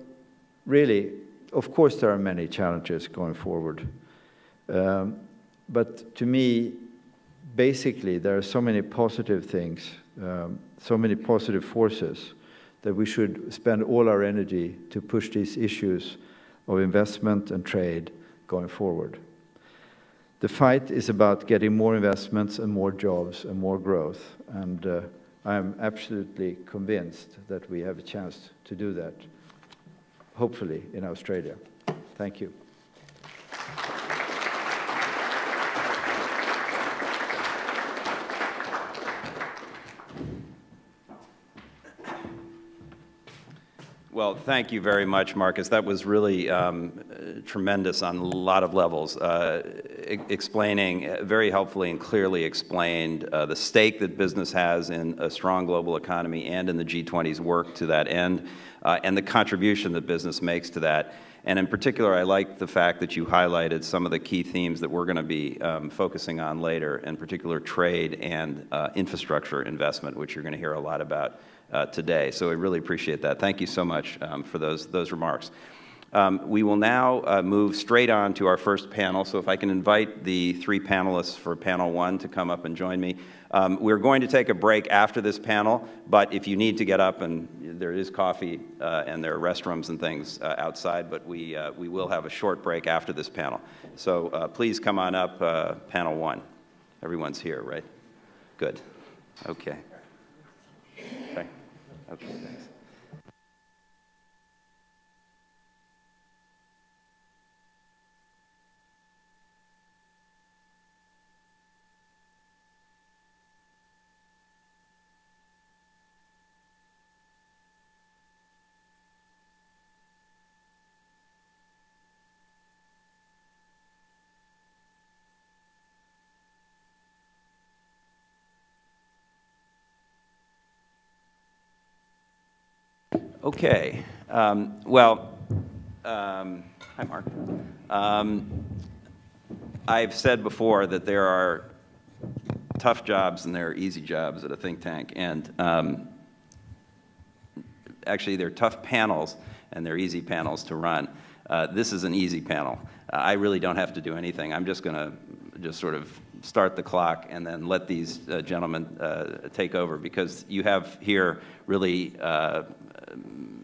Speaker 4: really, of course, there are many challenges going forward. Um, but to me, basically, there are so many positive things, um, so many positive forces that we should spend all our energy to push these issues of investment and trade going forward. The fight is about getting more investments and more jobs and more growth. And uh, I'm absolutely convinced that we have a chance to do that, hopefully in Australia. Thank you.
Speaker 1: Well, thank you very much, Marcus. That was really um, tremendous on a lot of levels, uh, e explaining, uh, very helpfully and clearly explained uh, the stake that business has in a strong global economy and in the G20's work to that end, uh, and the contribution that business makes to that. And in particular, I like the fact that you highlighted some of the key themes that we're going to be um, focusing on later, in particular trade and uh, infrastructure investment, which you're going to hear a lot about uh, today. So I really appreciate that. Thank you so much um, for those, those remarks. Um, we will now uh, move straight on to our first panel. So if I can invite the three panelists for panel one to come up and join me. Um, we're going to take a break after this panel, but if you need to get up, and there is coffee uh, and there are restrooms and things uh, outside, but we, uh, we will have a short break after this panel. So uh, please come on up, uh, panel one. Everyone's here, right? Good. Okay. Okay, thanks. Okay. Um, well, um, hi, Mark. Um, I've said before that there are tough jobs and there are easy jobs at a think tank. And um, actually, they're tough panels and they're easy panels to run. Uh, this is an easy panel. Uh, I really don't have to do anything. I'm just going to just sort of start the clock and then let these uh, gentlemen uh, take over because you have here really uh,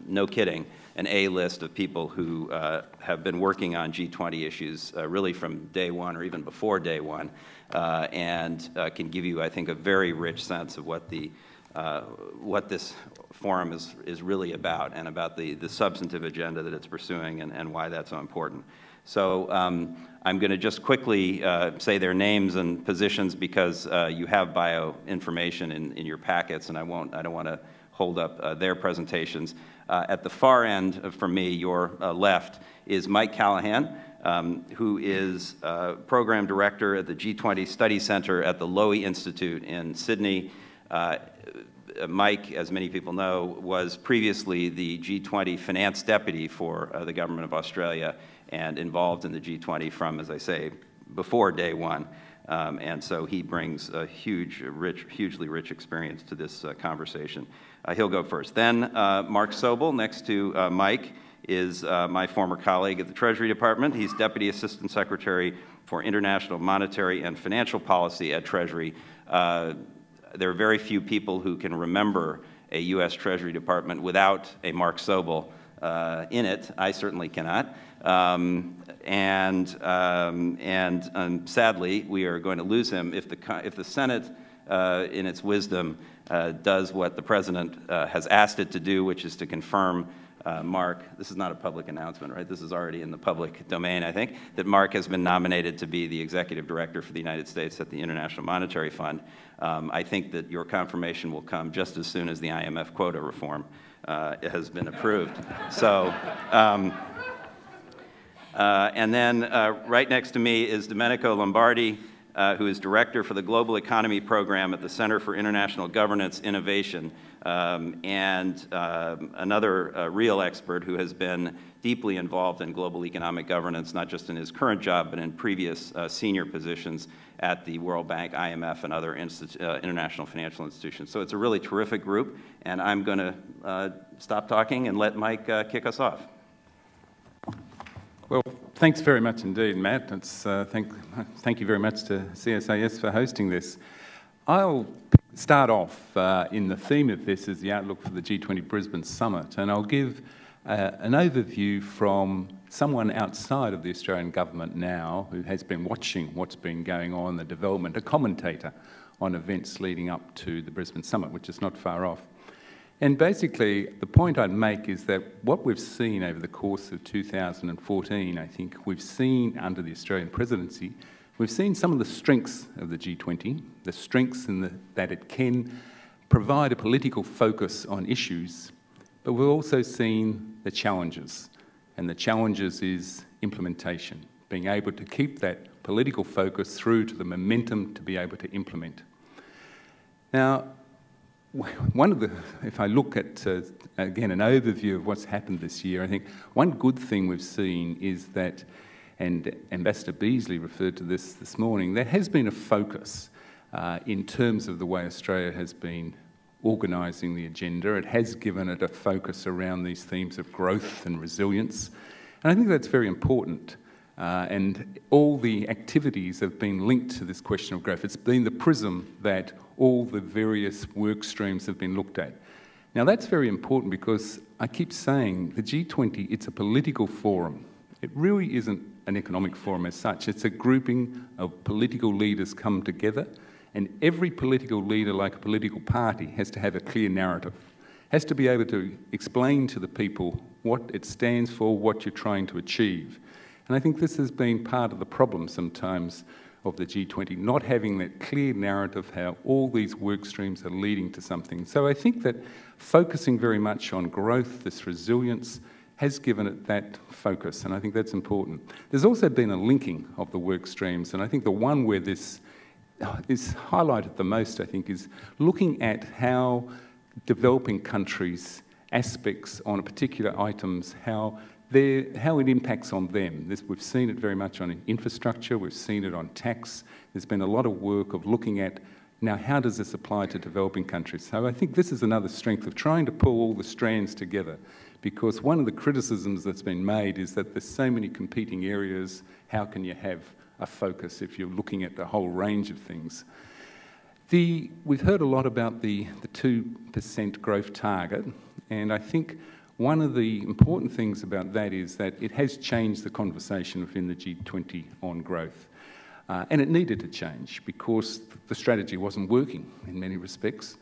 Speaker 1: no kidding, an A list of people who uh, have been working on G20 issues uh, really from day one or even before day one, uh, and uh, can give you, I think, a very rich sense of what the uh, what this forum is, is really about and about the, the substantive agenda that it's pursuing and, and why that's so important. So um, I'm going to just quickly uh, say their names and positions because you have bio information in, in your packets, and I won't. I don't want to hold up uh, their presentations. Uh, at the far end, uh, from me, your uh, left, is Mike Callaghan, um, who is uh, Program Director at the G20 Study Center at the Lowy Institute in Sydney. Uh, Mike, as many people know, was previously the G20 Finance Deputy for the Government of Australia and involved in the G20 from, as I say, before day one. Um, and so he brings a huge, rich, hugely rich experience to this uh, conversation. Uh, he'll go first. Then uh, Mark Sobel, next to uh, Mike, is my former colleague at the Treasury Department. He's Deputy Assistant Secretary for International Monetary and Financial Policy at Treasury. there are very few people who can remember a U.S. Treasury Department without a Mark Sobel uh, in it. I certainly cannot. Um, and um, and um, sadly, we are going to lose him if the, if the Senate, uh, in its wisdom, uh, does what the President uh, has asked it to do, which is to confirm uh, Mark, this is not a public announcement, right? This is already in the public domain, I think, that Mark has been nominated to be the Executive Director for the United States at the International Monetary Fund. Um, I think that your confirmation will come just as soon as the IMF quota reform uh, has been approved. So, um, uh, and then right next to me is Domenico Lombardi, uh, who is Director for the Global Economy Program at the Center for International Governance Innovation, um, and uh, another uh, real expert who has been deeply involved in global economic governance, not just in his current job, but in previous uh, senior positions at the World Bank, IMF, and other uh, international financial institutions. So it's a really terrific group, and I'm going to uh, stop talking and let Mike kick us off.
Speaker 5: Well, thanks very much indeed, Matt. Uh, thank, thank you very much to CSIS for hosting this. I'll start off uh, in the theme of this as the outlook for the G20 Brisbane Summit, and I'll give uh, an overview from someone outside of the Australian government now who has been watching what's been going on, the development, a commentator on events leading up to the Brisbane Summit, which is not far off. And basically, the point I'd make is that what we've seen over the course of 2014, I think we've seen under the Australian presidency, we've seen some of the strengths of the G20, the strengths in the, that it can provide a political focus on issues, but we've also seen the challenges. And the challenges is implementation, being able to keep that political focus through to the momentum to be able to implement. Now, one of the, if I look at, uh, again, an overview of what's happened this year, I think one good thing we've seen is that, and Ambassador Beazley referred to this this morning, there has been a focus uh, in terms of the way Australia has been organising the agenda. It has given it a focus around these themes of growth and resilience. And I think that's very important. Uh, and all the activities have been linked to this question of growth. It's been the prism that all the various work streams have been looked at. Now that's very important because I keep saying the G20, it's a political forum. It really isn't an economic forum as such. It's a grouping of political leaders come together and every political leader, like a political party, has to have a clear narrative, has to be able to explain to the people what it stands for, what you're trying to achieve. And I think this has been part of the problem sometimes of the G20, not having that clear narrative how all these work streams are leading to something. So I think that focusing very much on growth, this resilience, has given it that focus, and I think that's important. There's also been a linking of the work streams, and I think the one where this uh, is highlighted the most, I think, is looking at how developing countries' aspects on particular items, how how it impacts on them. This, we've seen it very much on infrastructure, we've seen it on tax. There's been a lot of work of looking at now how does this apply to developing countries. So I think this is another strength of trying to pull all the strands together because one of the criticisms that's been made is that there's so many competing areas, how can you have a focus if you're looking at the whole range of things? The, we've heard a lot about the, the 2% growth target, and I think one of the important things about that is that it has changed the conversation within the G20 on growth. Uh, and it needed to change because the strategy wasn't working in many respects.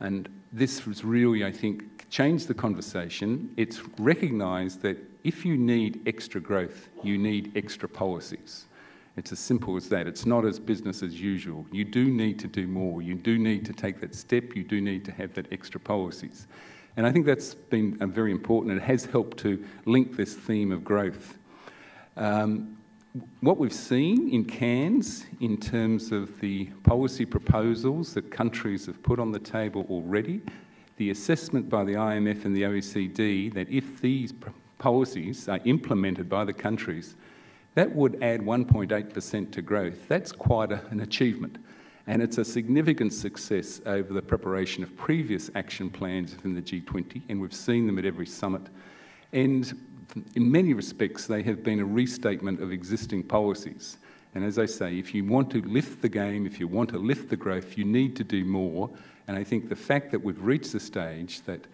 Speaker 5: And this was really, I think, changed the conversation. It's recognised that if you need extra growth, you need extra policies. It's as simple as that. It's not as business as usual. You do need to do more. You do need to take that step. You do need to have that extra policies. And I think that's been uh, very important. It has helped to link this theme of growth. Um, what we've seen in Cairns in terms of the policy proposals that countries have put on the table already, the assessment by the IMF and the OECD that if these policies are implemented by the countries, that would add 1.8% to growth. That's quite a, an achievement. And it's a significant success over the preparation of previous action plans within the G20, and we've seen them at every summit. And in many respects, they have been a restatement of existing policies. And as I say, if you want to lift the game, if you want to lift the growth, you need to do more. And I think the fact that we've reached the stage that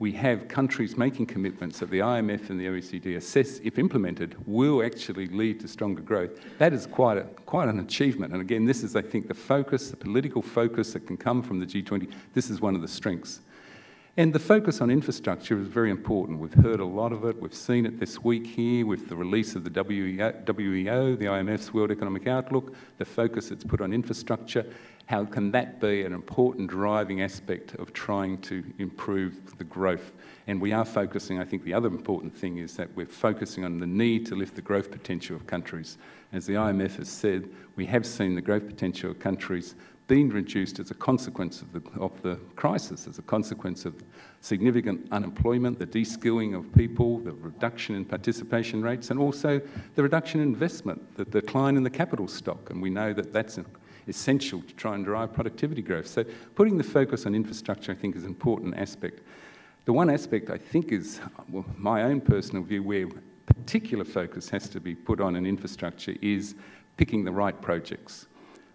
Speaker 5: we have countries making commitments that the IMF and the OECD assess, if implemented, will actually lead to stronger growth. That is quite, a, quite an achievement. And again, this is, I think, the focus, the political focus that can come from the G20. This is one of the strengths. And the focus on infrastructure is very important. We've heard a lot of it. We've seen it this week here with the release of the WEO, the IMF's World Economic Outlook, the focus it's put on infrastructure, how can that be an important driving aspect of trying to improve the growth? And we are focusing, I think the other important thing is that we're focusing on the need to lift the growth potential of countries. As the IMF has said, we have seen the growth potential of countries being reduced as a consequence of the, of the crisis, as a consequence of significant unemployment, the de-skilling of people, the reduction in participation rates, and also the reduction in investment, the decline in the capital stock. And we know that that's essential to try and drive productivity growth. So putting the focus on infrastructure, I think, is an important aspect. The one aspect I think is well, my own personal view where particular focus has to be put on in infrastructure is picking the right projects.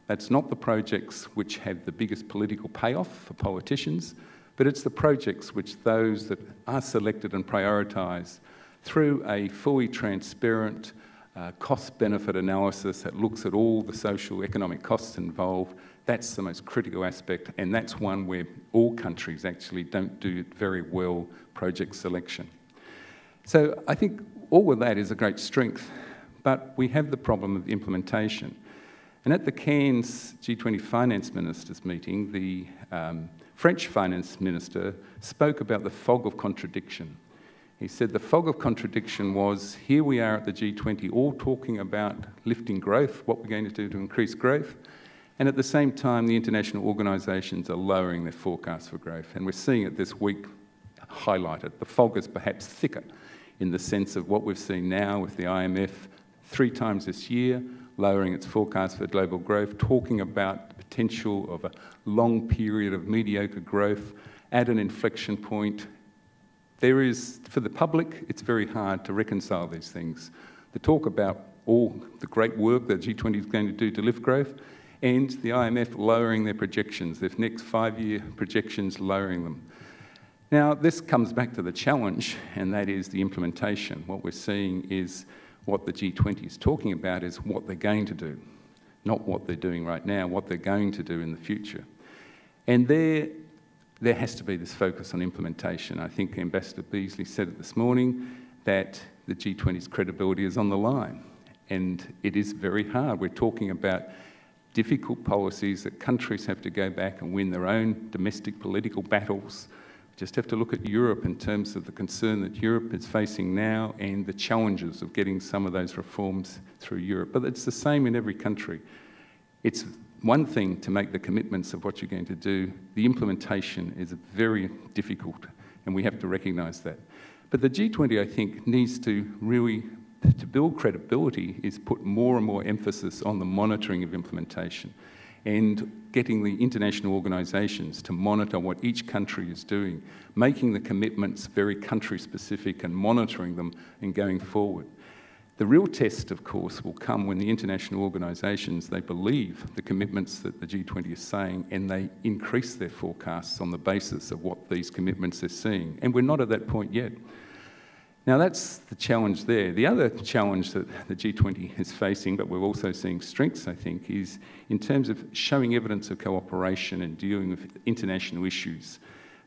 Speaker 5: That's not the projects which have the biggest political payoff for politicians, but it's the projects which those that are selected and prioritised through a fully transparent uh, cost benefit analysis that looks at all the social economic costs involved. That's the most critical aspect, and that's one where all countries actually don't do very well project selection. So I think all of that is a great strength, but we have the problem of implementation. And at the Cairns G20 finance ministers meeting, the um, French finance minister spoke about the fog of contradiction. He said the fog of contradiction was here we are at the G20 all talking about lifting growth, what we're going to do to increase growth, and at the same time the international organisations are lowering their forecasts for growth. And we're seeing it this week highlighted. The fog is perhaps thicker in the sense of what we've seen now with the IMF three times this year, lowering its forecast for global growth, talking about the potential of a long period of mediocre growth at an inflection point there is, for the public, it's very hard to reconcile these things. The talk about all the great work that G20 is going to do to lift growth and the IMF lowering their projections, their next five-year projections lowering them. Now, this comes back to the challenge, and that is the implementation. What we're seeing is what the G20 is talking about is what they're going to do, not what they're doing right now, what they're going to do in the future. And there there has to be this focus on implementation. I think Ambassador Beazley said it this morning that the G20's credibility is on the line. And it is very hard. We're talking about difficult policies that countries have to go back and win their own domestic political battles. Just have to look at Europe in terms of the concern that Europe is facing now and the challenges of getting some of those reforms through Europe. But it's the same in every country. It's one thing to make the commitments of what you're going to do, the implementation is very difficult, and we have to recognise that. But the G20, I think, needs to really, to build credibility, is put more and more emphasis on the monitoring of implementation and getting the international organisations to monitor what each country is doing, making the commitments very country specific and monitoring them and going forward. The real test, of course, will come when the international organisations, they believe the commitments that the G20 is saying and they increase their forecasts on the basis of what these commitments are seeing. And we're not at that point yet. Now, that's the challenge there. The other challenge that the G20 is facing, but we're also seeing strengths, I think, is in terms of showing evidence of cooperation and dealing with international issues.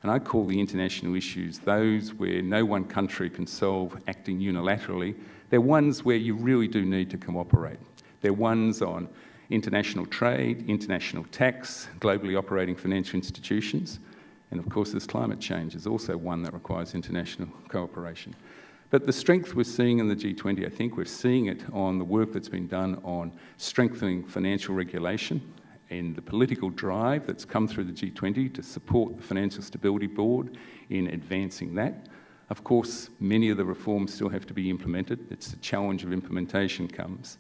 Speaker 5: And I call the international issues those where no one country can solve acting unilaterally, they're ones where you really do need to cooperate. They're ones on international trade, international tax, globally operating financial institutions, and of course, there's climate change is also one that requires international cooperation. But the strength we're seeing in the G20, I think we're seeing it on the work that's been done on strengthening financial regulation and the political drive that's come through the G20 to support the Financial Stability Board in advancing that. Of course, many of the reforms still have to be implemented. It's the challenge of implementation comes.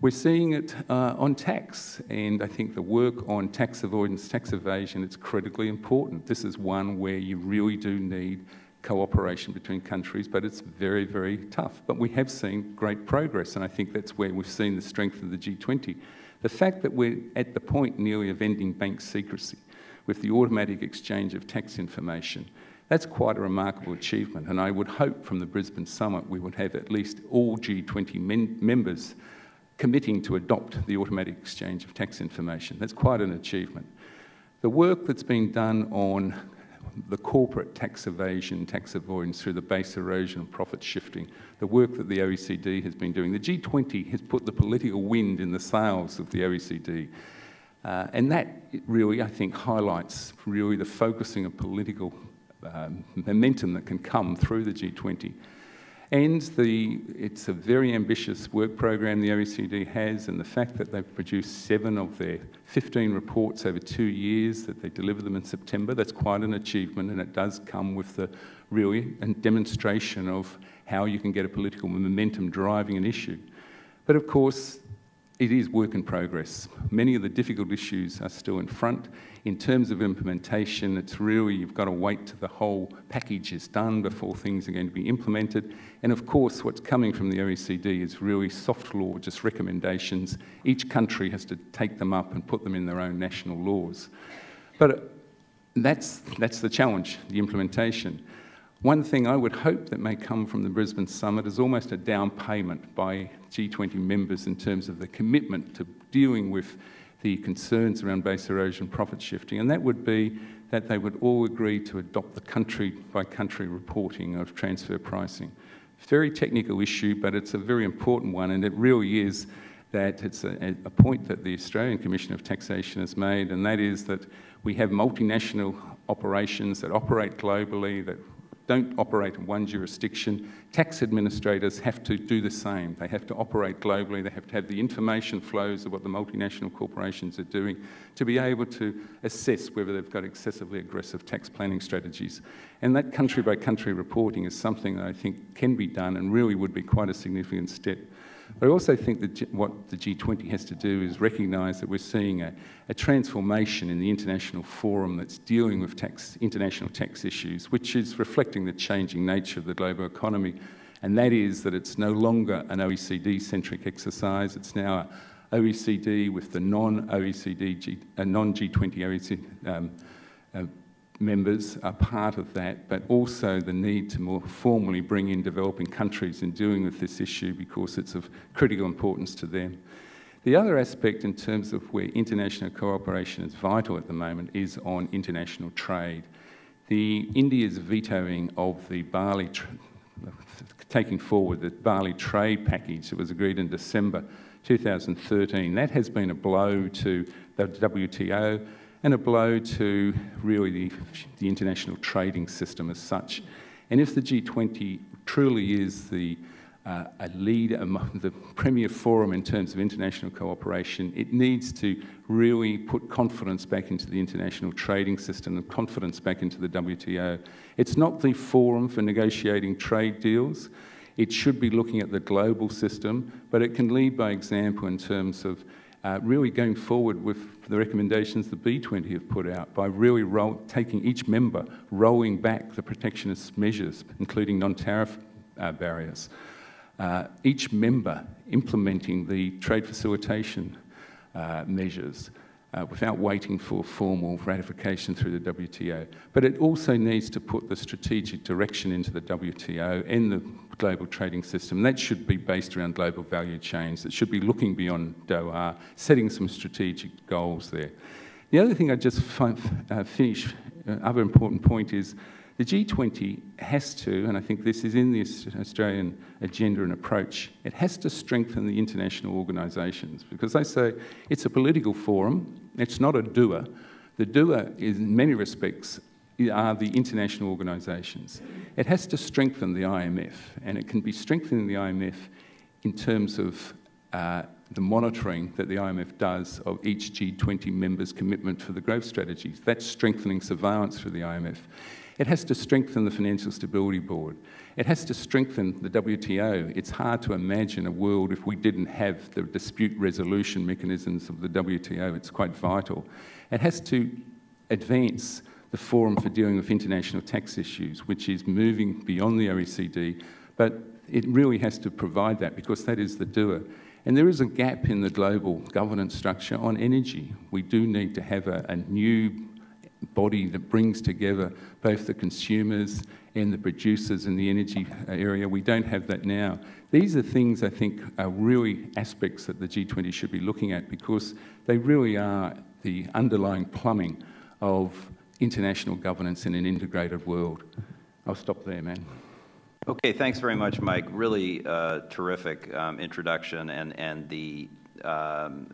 Speaker 5: We're seeing it uh, on tax, and I think the work on tax avoidance, tax evasion, is critically important. This is one where you really do need cooperation between countries, but it's very, very tough. But we have seen great progress, and I think that's where we've seen the strength of the G20. The fact that we're at the point nearly of ending bank secrecy with the automatic exchange of tax information, that's quite a remarkable achievement, and I would hope from the Brisbane Summit we would have at least all G20 members committing to adopt the automatic exchange of tax information. That's quite an achievement. The work that's been done on the corporate tax evasion, tax avoidance through the base erosion and profit shifting, the work that the OECD has been doing. The G20 has put the political wind in the sails of the OECD. Uh, and that really, I think, highlights really the focusing of political um, momentum that can come through the G20. And the, it's a very ambitious work program the OECD has, and the fact that they've produced seven of their 15 reports over two years, that they deliver them in September, that's quite an achievement, and it does come with the really a demonstration of how you can get a political momentum driving an issue. But of course, it is work in progress. Many of the difficult issues are still in front. In terms of implementation, it's really, you've got to wait till the whole package is done before things are going to be implemented. And of course, what's coming from the OECD is really soft law, just recommendations. Each country has to take them up and put them in their own national laws. But that's, that's the challenge, the implementation. One thing I would hope that may come from the Brisbane Summit is almost a down payment by G20 members in terms of the commitment to dealing with the concerns around base erosion profit shifting, and that would be that they would all agree to adopt the country by country reporting of transfer pricing. Very technical issue, but it's a very important one, and it really is that it's a, a, point that the Australian Commission of Taxation has made, and that is that we have multinational operations that operate globally, that don't operate in one jurisdiction. Tax administrators have to do the same. They have to operate globally. They have to have the information flows of what the multinational corporations are doing to be able to assess whether they've got excessively aggressive tax planning strategies. And that country by country reporting is something that I think can be done and really would be quite a significant step but I also think that what the G20 has to do is recognise that we're seeing a, a, transformation in the international forum that's dealing with tax, international tax issues, which is reflecting the changing nature of the global economy. And that is that it's no longer an OECD-centric exercise. It's now OECD with the non-OECD, uh, non-G20 OECD um, uh, members are part of that, but also the need to more formally bring in developing countries in dealing with this issue because it's of critical importance to them. The other aspect in terms of where international cooperation is vital at the moment is on international trade. The India's vetoing of the Bali, taking forward the Bali trade package that was agreed in December 2013, that has been a blow to the WTO, and a blow to really the, the international trading system as such. And if the G20 truly is the uh, a lead, among the premier forum in terms of international cooperation, it needs to really put confidence back into the international trading system and confidence back into the WTO. It's not the forum for negotiating trade deals. It should be looking at the global system, but it can lead by example in terms of uh, really going forward with the recommendations the B20 have put out by really roll, taking each member, rolling back the protectionist measures, including non-tariff uh, barriers. Uh, each member implementing the trade facilitation uh, measures uh, without waiting for formal ratification through the WTO. But it also needs to put the strategic direction into the WTO and the global trading system. That should be based around global value chains. It should be looking beyond Doha, setting some strategic goals there. The other thing I just uh, finish, uh, other important point is the G20 has to, and I think this is in the Australian agenda and approach, it has to strengthen the international organisations because they say it's a political forum, it's not a doer. The doer is, in many respects, are the international organisations. It has to strengthen the IMF, and it can be strengthening the IMF in terms of uh, the monitoring that the IMF does of each G20 member's commitment for the growth strategies. That's strengthening surveillance for the IMF. It has to strengthen the Financial Stability Board. It has to strengthen the WTO. It's hard to imagine a world if we didn't have the dispute resolution mechanisms of the WTO. It's quite vital. It has to advance the Forum for Dealing with International Tax Issues, which is moving beyond the OECD, but it really has to provide that because that is the doer. And there is a gap in the global governance structure on energy. We do need to have a, a new body that brings together both the consumers and the producers in the energy area. We don't have that now. These are things I think are really aspects that the G20 should be looking at because they really are the underlying plumbing of international governance in an integrated world. I'll stop there, man.
Speaker 1: Okay, thanks very much, Mike. Really uh, terrific um, introduction and, and the um,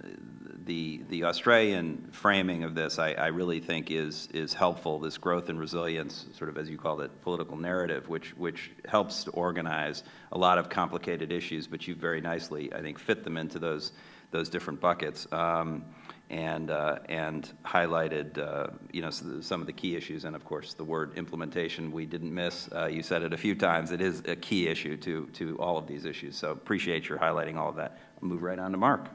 Speaker 1: the, the Australian framing of this, I, I really think is, is helpful, this growth and resilience, sort of as you called it, political narrative, which, which helps to organize a lot of complicated issues, but you very nicely, I think, fit them into those, those different buckets. Um, and, uh, and highlighted uh, you know, some of the key issues. And of course, the word implementation we didn't miss. Uh, you said it a few times. It is a key issue to, to all of these issues. So appreciate your highlighting all of that. I'll move right on to Mark.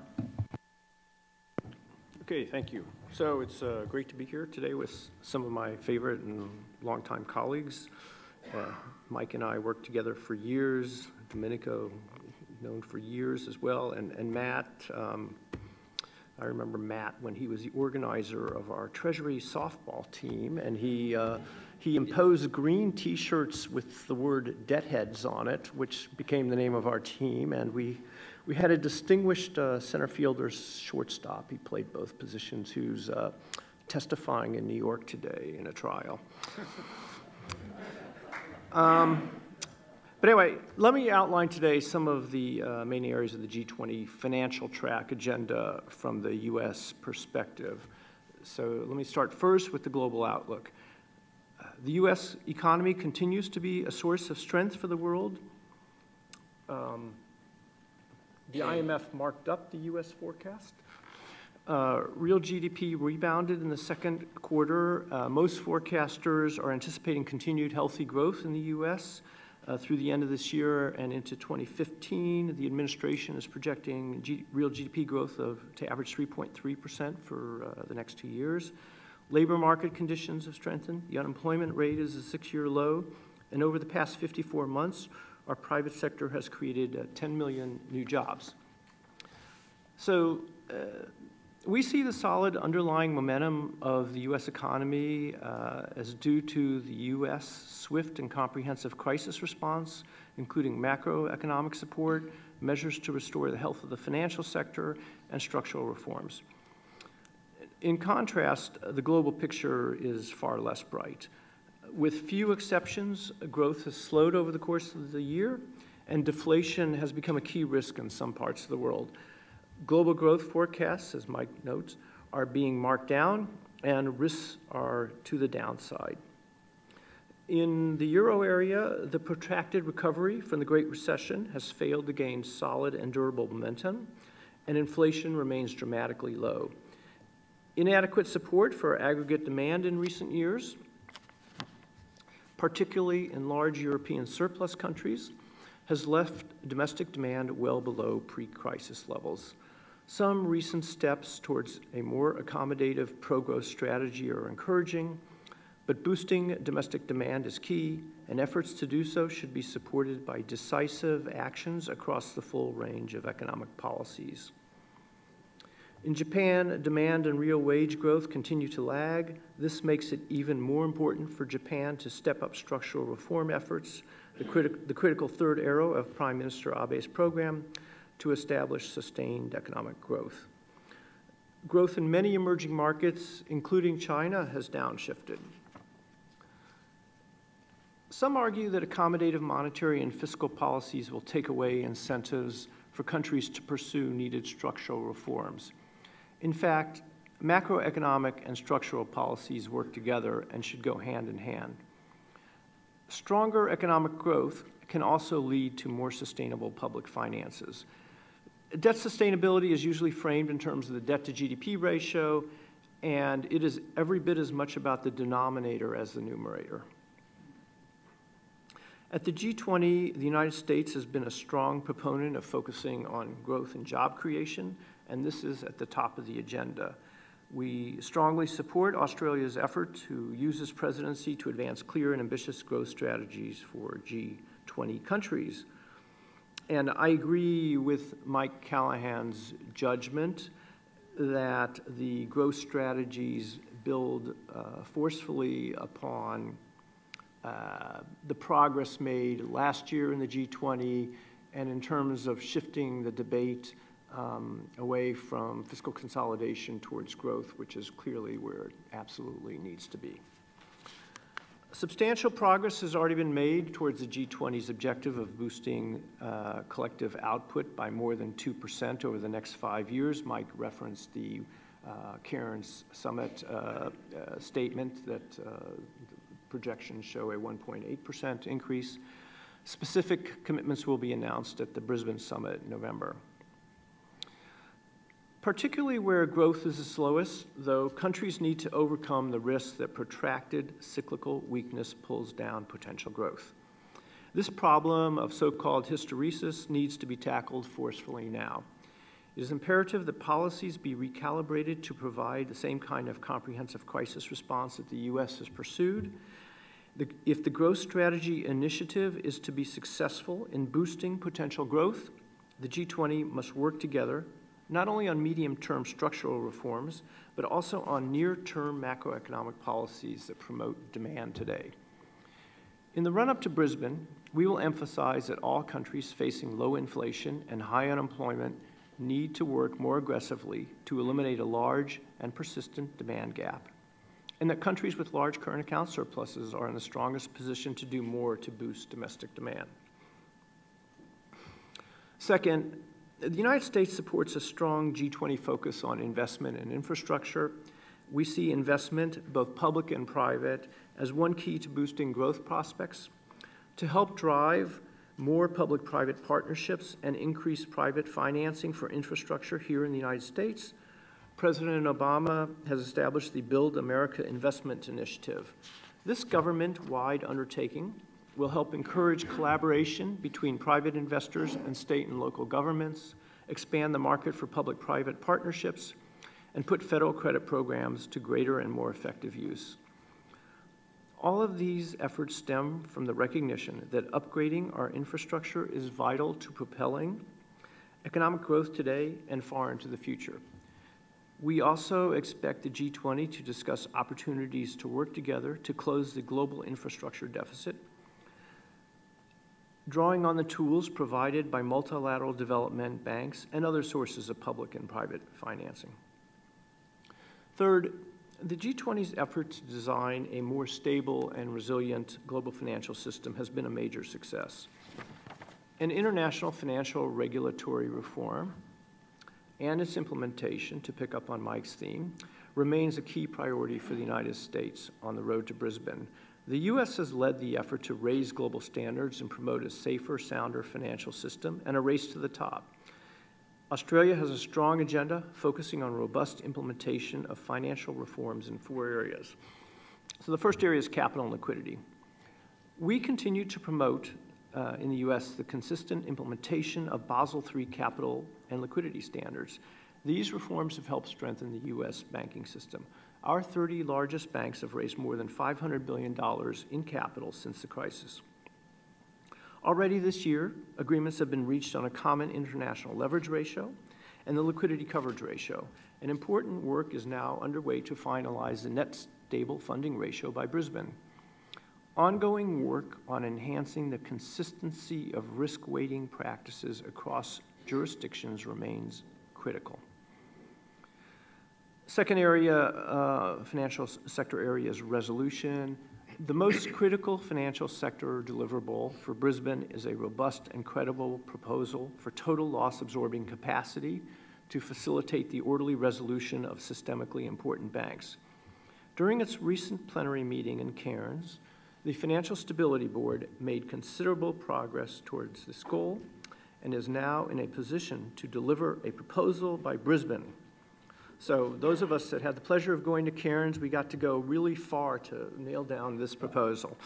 Speaker 6: Okay, thank you. So it's uh, great to be here today with some of my favorite and longtime colleagues. Uh, Mike and I worked together for years. Domenico, known for years as well, and, and Matt. Um, I remember Matt when he was the organizer of our Treasury softball team, and he, uh, he imposed green T-shirts with the word "Deadheads" on it, which became the name of our team, and we we had a distinguished uh, center fielder shortstop. He played both positions who's uh, testifying in New York today in a trial. um, but anyway, let me outline today some of the uh, main areas of the G20 financial track agenda from the U.S. perspective. So let me start first with the global outlook. The U.S. economy continues to be a source of strength for the world. Um, the IMF marked up the U.S. forecast. Uh, real GDP rebounded in the second quarter. Uh, most forecasters are anticipating continued healthy growth in the U.S. Uh, through the end of this year and into 2015. The administration is projecting G real GDP growth of to average 3.3% for uh, the next two years. Labor market conditions have strengthened. The unemployment rate is a six-year low. And over the past 54 months, our private sector has created uh, 10 million new jobs. So uh, we see the solid underlying momentum of the U.S. economy uh, as due to the U.S. swift and comprehensive crisis response, including macroeconomic support, measures to restore the health of the financial sector, and structural reforms. In contrast, the global picture is far less bright. With few exceptions, growth has slowed over the course of the year, and deflation has become a key risk in some parts of the world. Global growth forecasts, as Mike notes, are being marked down, and risks are to the downside. In the euro area, the protracted recovery from the Great Recession has failed to gain solid and durable momentum, and inflation remains dramatically low. Inadequate support for aggregate demand in recent years particularly in large European surplus countries, has left domestic demand well below pre-crisis levels. Some recent steps towards a more accommodative pro-growth strategy are encouraging, but boosting domestic demand is key, and efforts to do so should be supported by decisive actions across the full range of economic policies. In Japan, demand and real wage growth continue to lag. This makes it even more important for Japan to step up structural reform efforts, the, criti the critical third arrow of Prime Minister Abe's program, to establish sustained economic growth. Growth in many emerging markets, including China, has downshifted. Some argue that accommodative monetary and fiscal policies will take away incentives for countries to pursue needed structural reforms. In fact, macroeconomic and structural policies work together and should go hand in hand. Stronger economic growth can also lead to more sustainable public finances. Debt sustainability is usually framed in terms of the debt to GDP ratio, and it is every bit as much about the denominator as the numerator. At the G20, the United States has been a strong proponent of focusing on growth and job creation and this is at the top of the agenda. We strongly support Australia's effort to use this presidency to advance clear and ambitious growth strategies for G20 countries. And I agree with Mike Callaghan's judgment that the growth strategies build uh, forcefully upon uh, the progress made last year in the G20 and in terms of shifting the debate um, away from fiscal consolidation towards growth, which is clearly where it absolutely needs to be. Substantial progress has already been made towards the G20's objective of boosting uh, collective output by more than 2% over the next five years. Mike referenced the uh, Cairns Summit uh, uh statement that uh, projections show a 1.8% increase. Specific commitments will be announced at the Brisbane Summit in November. Particularly where growth is the slowest, though, countries need to overcome the risk that protracted cyclical weakness pulls down potential growth. This problem of so-called hysteresis needs to be tackled forcefully now. It is imperative that policies be recalibrated to provide the same kind of comprehensive crisis response that the U.S. has pursued. The, if the growth strategy initiative is to be successful in boosting potential growth, the G20 must work together not only on medium-term structural reforms, but also on near-term macroeconomic policies that promote demand today. In the run-up to Brisbane, we will emphasize that all countries facing low inflation and high unemployment need to work more aggressively to eliminate a large and persistent demand gap, and that countries with large current account surpluses are in the strongest position to do more to boost domestic demand. Second, the United States supports a strong G20 focus on investment and infrastructure. We see investment, both public and private, as one key to boosting growth prospects. To help drive more public-private partnerships and increase private financing for infrastructure here in the United States, President Obama has established the Build America Investment Initiative. This government-wide undertaking will help encourage collaboration between private investors and state and local governments, expand the market for public-private partnerships, and put federal credit programs to greater and more effective use. All of these efforts stem from the recognition that upgrading our infrastructure is vital to propelling economic growth today and far into the future. We also expect the G20 to discuss opportunities to work together to close the global infrastructure deficit drawing on the tools provided by multilateral development banks and other sources of public and private financing. Third, the G20's effort to design a more stable and resilient global financial system has been a major success. An international financial regulatory reform and its implementation, to pick up on Mike's theme, remains a key priority for the United States on the road to Brisbane, the U.S. has led the effort to raise global standards and promote a safer, sounder financial system and a race to the top. Australia has a strong agenda focusing on robust implementation of financial reforms in four areas. So the first area is capital and liquidity. We continue to promote uh, in the U.S. the consistent implementation of Basel III capital and liquidity standards. These reforms have helped strengthen the U.S. banking system. Our 30 largest banks have raised more than $500 billion in capital since the crisis. Already this year, agreements have been reached on a common international leverage ratio and the liquidity coverage ratio. And important work is now underway to finalize the net stable funding ratio by Brisbane. Ongoing work on enhancing the consistency of risk weighting practices across jurisdictions remains critical. Second area, uh, financial sector area is resolution. The most critical financial sector deliverable for Brisbane is a robust and credible proposal for total loss absorbing capacity to facilitate the orderly resolution of systemically important banks. During its recent plenary meeting in Cairns, the Financial Stability Board made considerable progress towards this goal and is now in a position to deliver a proposal by Brisbane so those of us that had the pleasure of going to Cairns, we got to go really far to nail down this proposal.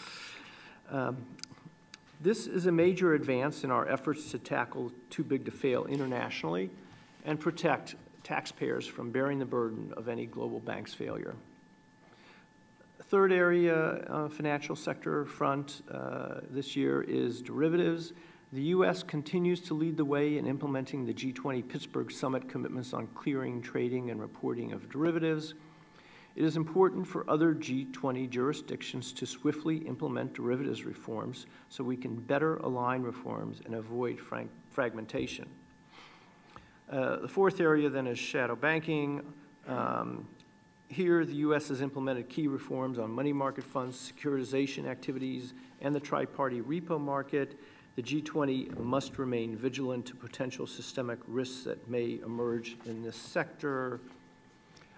Speaker 6: Um, this is a major advance in our efforts to tackle too big to fail internationally and protect taxpayers from bearing the burden of any global bank's failure. Third area, uh, financial sector front uh, this year is derivatives. The U.S. continues to lead the way in implementing the G20 Pittsburgh Summit commitments on clearing, trading, and reporting of derivatives. It is important for other G20 jurisdictions to swiftly implement derivatives reforms so we can better align reforms and avoid fragmentation. Uh, the fourth area then is shadow banking. Um, Here, the U.S. has implemented key reforms on money market funds, securitization activities, and the tri-party repo market. The G20 must remain vigilant to potential systemic risks that may emerge in this sector.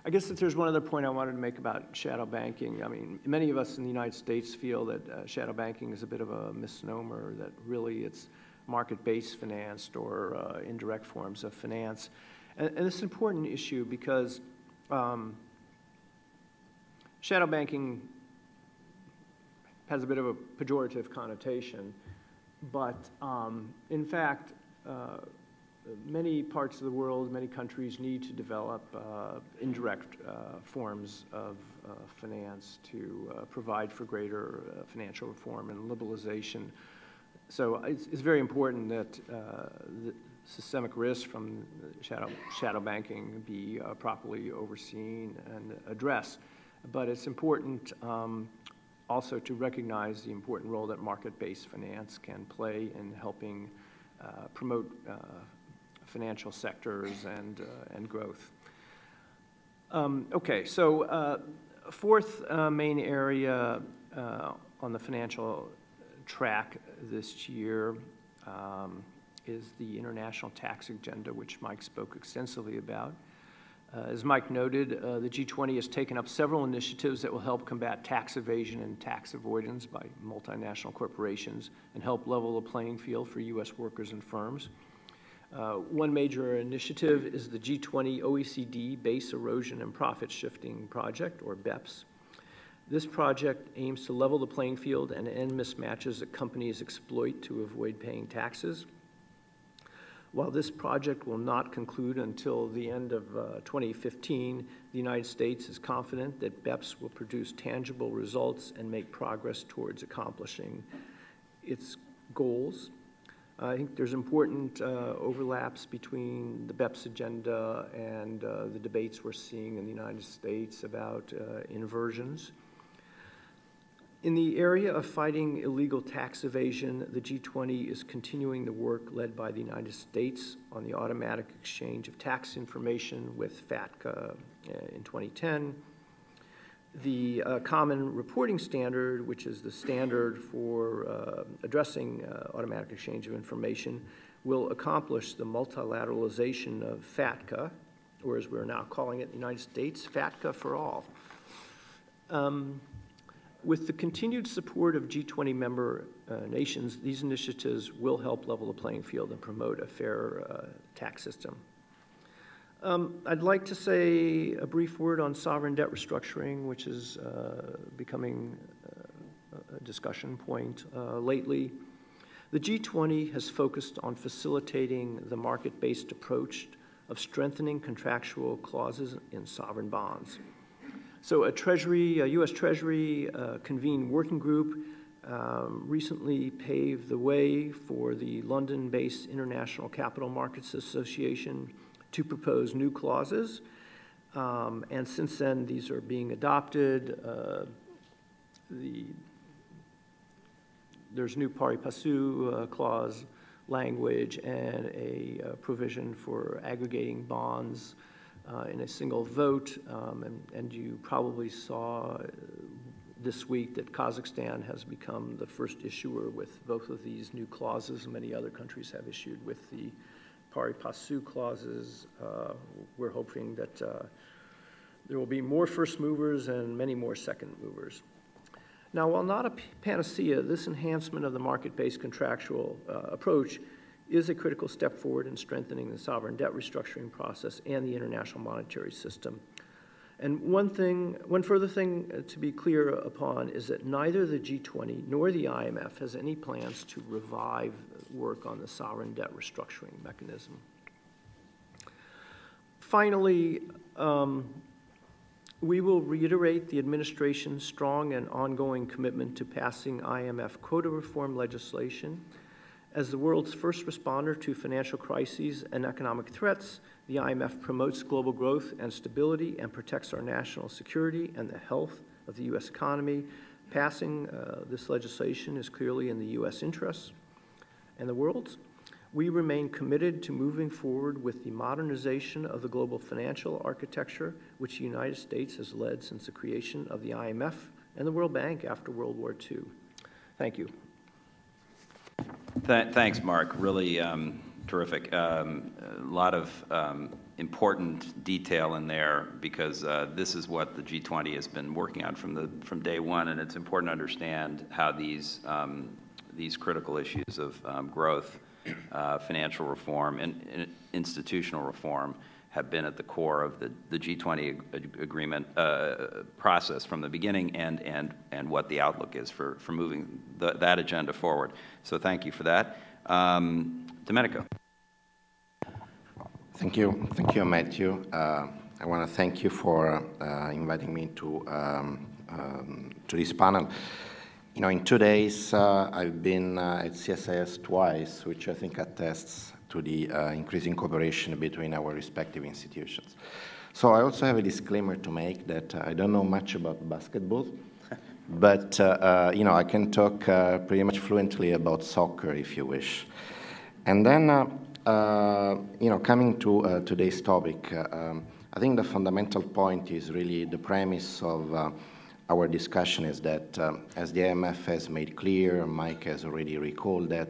Speaker 6: I guess that there's one other point I wanted to make about shadow banking. I mean, many of us in the United States feel that uh, shadow banking is a bit of a misnomer, that really it's market-based financed or uh, indirect forms of finance. And, and it's an important issue because um, shadow banking has a bit of a pejorative connotation, but um, in fact, uh, many parts of the world, many countries need to develop uh, indirect uh, forms of uh, finance to uh, provide for greater uh, financial reform and liberalization. So it's, it's very important that the systemic risk from shadow, shadow banking be properly overseen and addressed. But it's important um, also to recognize the important role that market-based finance can play in helping uh, promote uh, financial sectors and, uh, and growth. Um, okay, so uh, fourth uh, main area uh, on the financial track this year um, is the international tax agenda, which Mike spoke extensively about. Uh, as Mike noted, uh, the G20 has taken up several initiatives that will help combat tax evasion and tax avoidance by multinational corporations and help level the playing field for U.S. workers and firms. Uh, one major initiative is the G20 OECD Base Erosion and Profit Shifting Project, or BEPS. This project aims to level the playing field and end mismatches that companies exploit to avoid paying taxes. While this project will not conclude until the end of uh, 2015, the United States is confident that BEPS will produce tangible results and make progress towards accomplishing its goals I think there's important uh, overlaps between the BEPS agenda and uh, the debates we're seeing in the United States about uh, inversions. In the area of fighting illegal tax evasion, the G20 is continuing the work led by the United States on the automatic exchange of tax information with FATCA uh, in 2010 the uh, Common Reporting Standard, which is the standard for uh, addressing uh, automatic exchange of information, will accomplish the multilateralization of FATCA, or as we're now calling it in the United States, FATCA for all. Um, with the continued support of G20 member uh, nations, these initiatives will help level the playing field and promote a fair uh, tax system. Um, I'd like to say a brief word on sovereign debt restructuring, which is uh, becoming uh, a discussion point uh, lately. The G20 has focused on facilitating the market-based approach of strengthening contractual clauses in sovereign bonds. So a Treasury, a U.S. Treasury uh, convened working group um, recently paved the way for the London-based International Capital Markets Association to propose new clauses. Um, and since then, these are being adopted. Uh, the, there's new pari passu uh, clause language and a uh, provision for aggregating bonds uh, in a single vote. Um, and, and you probably saw this week that Kazakhstan has become the first issuer with both of these new clauses. Many other countries have issued with the pari passu clauses. Uh, we're hoping that uh, there will be more first movers and many more second movers. Now, while not a panacea, this enhancement of the market-based contractual uh, approach is a critical step forward in strengthening the sovereign debt restructuring process and the international monetary system. And one thing, one further thing to be clear upon is that neither the G20 nor the IMF has any plans to revive work on the sovereign debt restructuring mechanism. Finally, um, we will reiterate the administration's strong and ongoing commitment to passing IMF quota reform legislation. As the world's first responder to financial crises and economic threats, the IMF promotes global growth and stability and protects our national security and the health of the U.S. economy. Passing uh, this legislation is clearly in the U.S. interests and the world's. We remain committed to moving forward with the modernization of the global financial architecture, which the United States has led since the creation of the IMF and the World Bank after World War II. Thank you.
Speaker 1: Th thanks, Mark. Really um, terrific. Um, a lot of um, important detail in there because uh, this is what the G20 has been working on from the from day one, and it's important to understand how these um, these critical issues of um, growth uh, financial reform and, and, institutional reform have been at the core of the, the G20 ag agreement uh, process from the beginning and, and, and what the outlook is for, for moving the, that agenda forward. So thank you for that. Um, Domenico.
Speaker 7: Thank you. Thank you, Matthew. Uh, I want to thank you for uh, inviting me to, um, um, to this panel. You know, in two days, uh, I've been uh, at CSIS twice, which I think attests to the uh, increasing cooperation between our respective institutions. So I also have a disclaimer to make that uh, I don't know much about basketball, but, uh, uh, you know, I can talk pretty much fluently about soccer if you wish. And then, you know, coming to today's topic, um, I think the fundamental point is really the premise of our discussion is that, um, as the IMF has made clear, Mike has already recalled that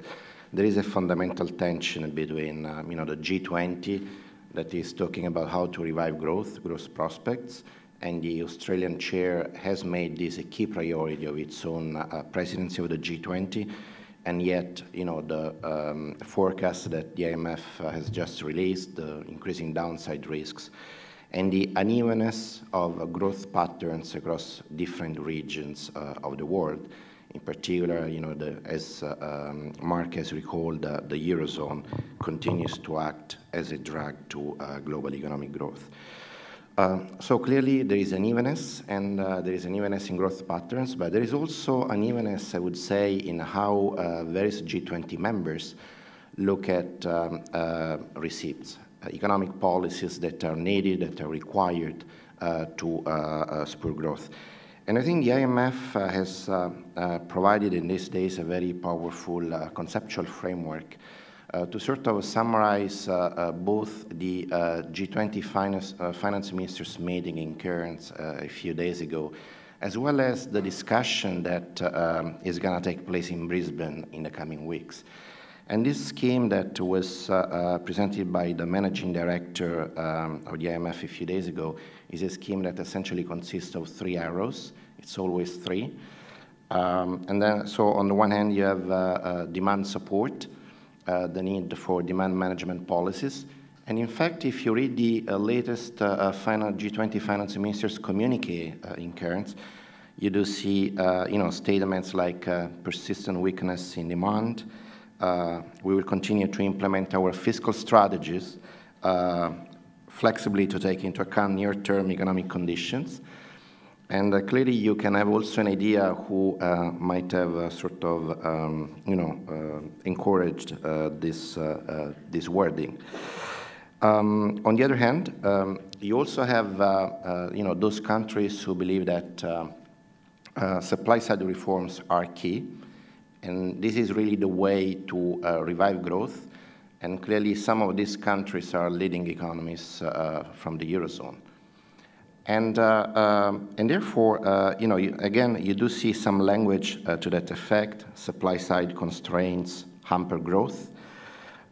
Speaker 7: there is a fundamental tension between, um, you know, the G20 that is talking about how to revive growth, growth prospects, and the Australian chair has made this a key priority of its own uh, presidency of the G20, and yet, you know, the um, forecast that the IMF uh, has just released, the increasing downside risks, and the unevenness of growth patterns across different regions uh, of the world. In particular, you know, the, as uh, um, Mark has recalled, uh, the Eurozone continues to act as a drag to uh, global economic growth. Uh, so clearly there is an unevenness, and uh, there is unevenness in growth patterns, but there is also an unevenness, I would say, in how various G20 members look at um, receipts uh, economic policies that are needed, that are required uh, to uh, spur growth. And I think the IMF has provided in these days a very powerful conceptual framework uh, to sort of summarize uh, uh, both the G20 finance, finance, ministers meeting in Cairns a few days ago, as well as the discussion that is going to take place in Brisbane in the coming weeks. And this scheme that was uh, uh, presented by the managing director um, of the IMF a few days ago is a scheme that essentially consists of three arrows. It's always three. Um, and then, so on the one hand, you have uh, uh demand support, uh, the need for demand management policies. And in fact, if you read the uh, latest final G20 finance ministers communique in Cairns, you do see, you know, statements like persistent weakness in demand, uh, we will continue to implement our fiscal strategies uh, flexibly to take into account near-term economic conditions. And uh, clearly, you can have also an idea who uh, might have sort of, um, you know, uh, encouraged uh, this this wording. Um, on the other hand, um, you also have, you know, those countries who believe that supply-side reforms are key. And this is really the way to uh, revive growth. And clearly, some of these countries are leading economies uh, from the Eurozone. And, um, and therefore, uh, you know, you, again, you do see some language to that effect. Supply-side constraints hamper growth.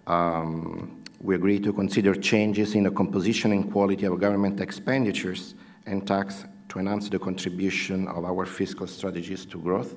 Speaker 7: Um, we agree to consider changes in the composition and quality of government expenditures and tax to enhance the contribution of our fiscal strategies to growth.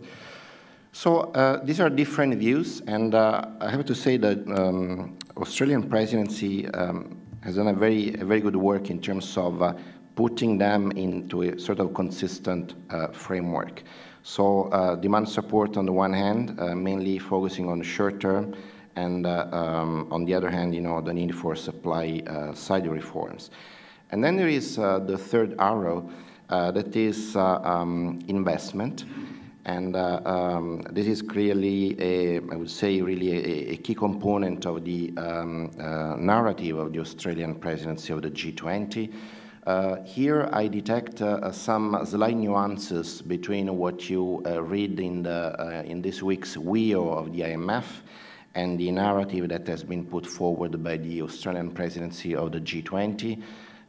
Speaker 7: So uh, these are different views, and uh, I have to say that um, Australian presidency um, has done a very, a very good work in terms of uh, putting them into a sort of consistent uh, framework. So uh, demand support on the one hand, uh, mainly focusing on the short term, and um, on the other hand, you know, the need for supply side reforms. And then there is the third arrow, that is um, investment. And uh, um, this is clearly, a, I would say, really a, a key component of the um, uh, narrative of the Australian presidency of the G20. Uh, here I detect uh, some slight nuances between what you uh, read in, the, uh, in this week's WEO of the IMF and the narrative that has been put forward by the Australian presidency of the G20.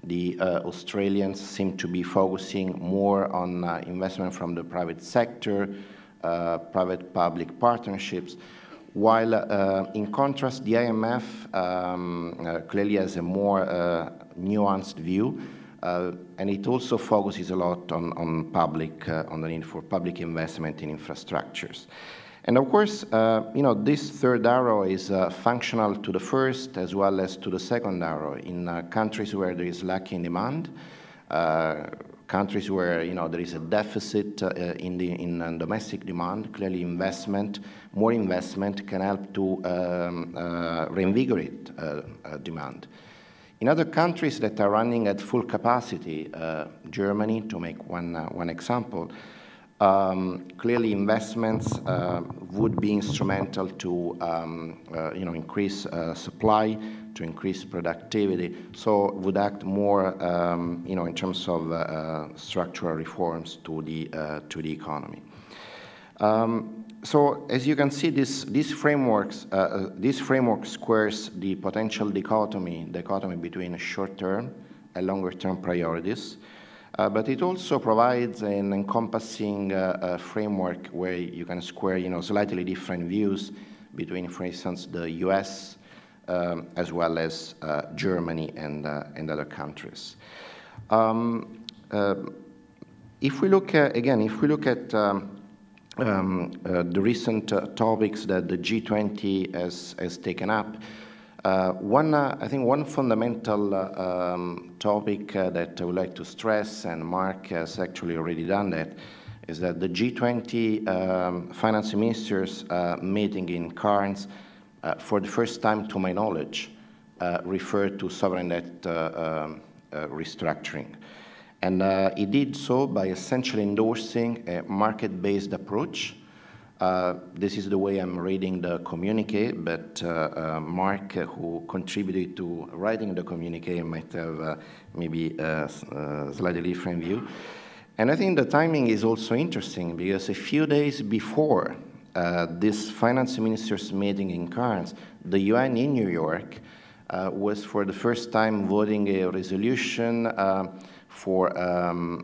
Speaker 7: The uh, Australians seem to be focusing more on uh, investment from the private sector, uh, private-public partnerships, while uh, in contrast, the IMF um, uh, clearly has a more uh, nuanced view, and it also focuses a lot on, on public, on the need for public investment in infrastructures. And of course, uh, you know, this third arrow is uh, functional to the first as well as to the second arrow. In uh, countries where there is lacking demand, uh, countries where, you know, there is a deficit uh, in, the, in uh, domestic demand, clearly investment, more investment can help to um, reinvigorate demand. In other countries that are running at full capacity, Germany, to make one, one example, um, clearly, investments uh, would be instrumental to, um, uh, you know, increase uh, supply, to increase productivity. So, would act more, um, you know, in terms of uh, uh, structural reforms to the uh, to the economy. Um, so, as you can see, this these frameworks this framework squares the potential dichotomy dichotomy between short-term and longer-term priorities. Uh, but it also provides an encompassing uh, framework where you can square, you know, slightly different views between, for instance, the U.S. Um, as well as uh, Germany and, uh, and other countries. Um, uh, if we look at, again, if we look at um, um the recent topics that the G20 has, has taken up, uh, one, uh, I think one fundamental uh, um, topic uh, that I would like to stress, and Mark has actually already done that, is that the G20 um, finance ministers uh, meeting in Cairns, uh, for the first time, to my knowledge, referred to sovereign debt um, restructuring. And he did so by essentially endorsing a market-based approach uh, this is the way I'm reading the communique, but uh, uh, Mark, uh, who contributed to writing the communique, might have uh, maybe a, a, slightly different view. And I think the timing is also interesting because a few days before this finance ministers meeting in Cairns, the UN in New York was for the first time voting a resolution for um,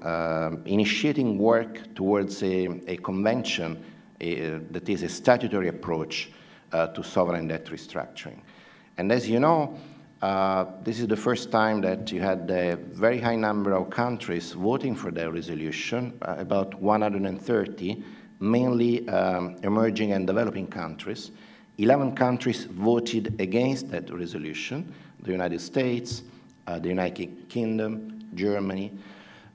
Speaker 7: initiating work towards a, a convention a, that is a statutory approach uh, to sovereign debt restructuring. And as you know, uh, this is the first time that you had a very high number of countries voting for that resolution, uh, about 130, mainly um, emerging and developing countries. 11 countries voted against that resolution, the United States, uh, the United Kingdom, Germany,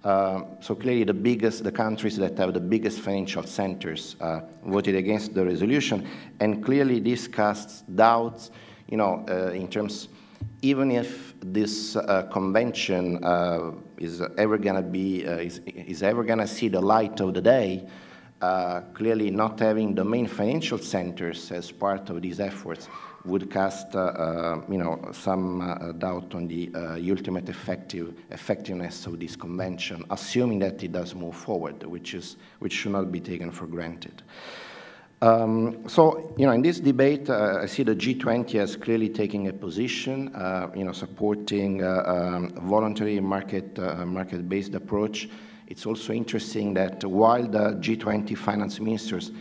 Speaker 7: uh, so clearly the biggest, the countries that have the biggest financial centers uh, voted against the resolution, and clearly this casts doubts, you know, uh, in terms, even if this uh, convention uh, is ever gonna be, is, is ever gonna see the light of the day, clearly not having the main financial centers as part of these efforts would cast, uh, uh, you know, some uh, doubt on the ultimate effective effectiveness of this convention, assuming that it does move forward, which is which should not be taken for granted. Um, so, you know, in this debate, uh, I see the G20 as clearly taking a position, uh, you know, supporting uh, um, voluntary market, market-based approach. It's also interesting that while the G20 finance ministers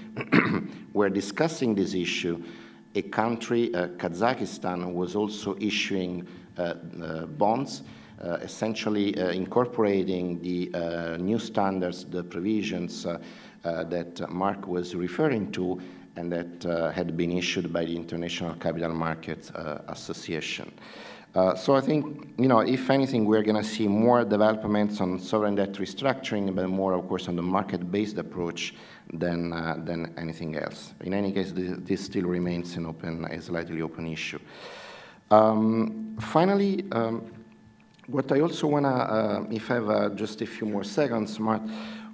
Speaker 7: were discussing this issue, a country, uh, Kazakhstan, was also issuing uh, uh, bonds, essentially incorporating the new standards, the provisions that Mark was referring to, and that uh, had been issued by the International Capital Markets uh, Association. Uh, so I think, you know, if anything, we're going to see more developments on sovereign debt restructuring, but more, of course, on the market-based approach than, uh, than anything else. In any case, this, this, still remains an open, a slightly open issue. Um, finally, um, what I also want to, uh, if I have uh, just a few more seconds, Mark,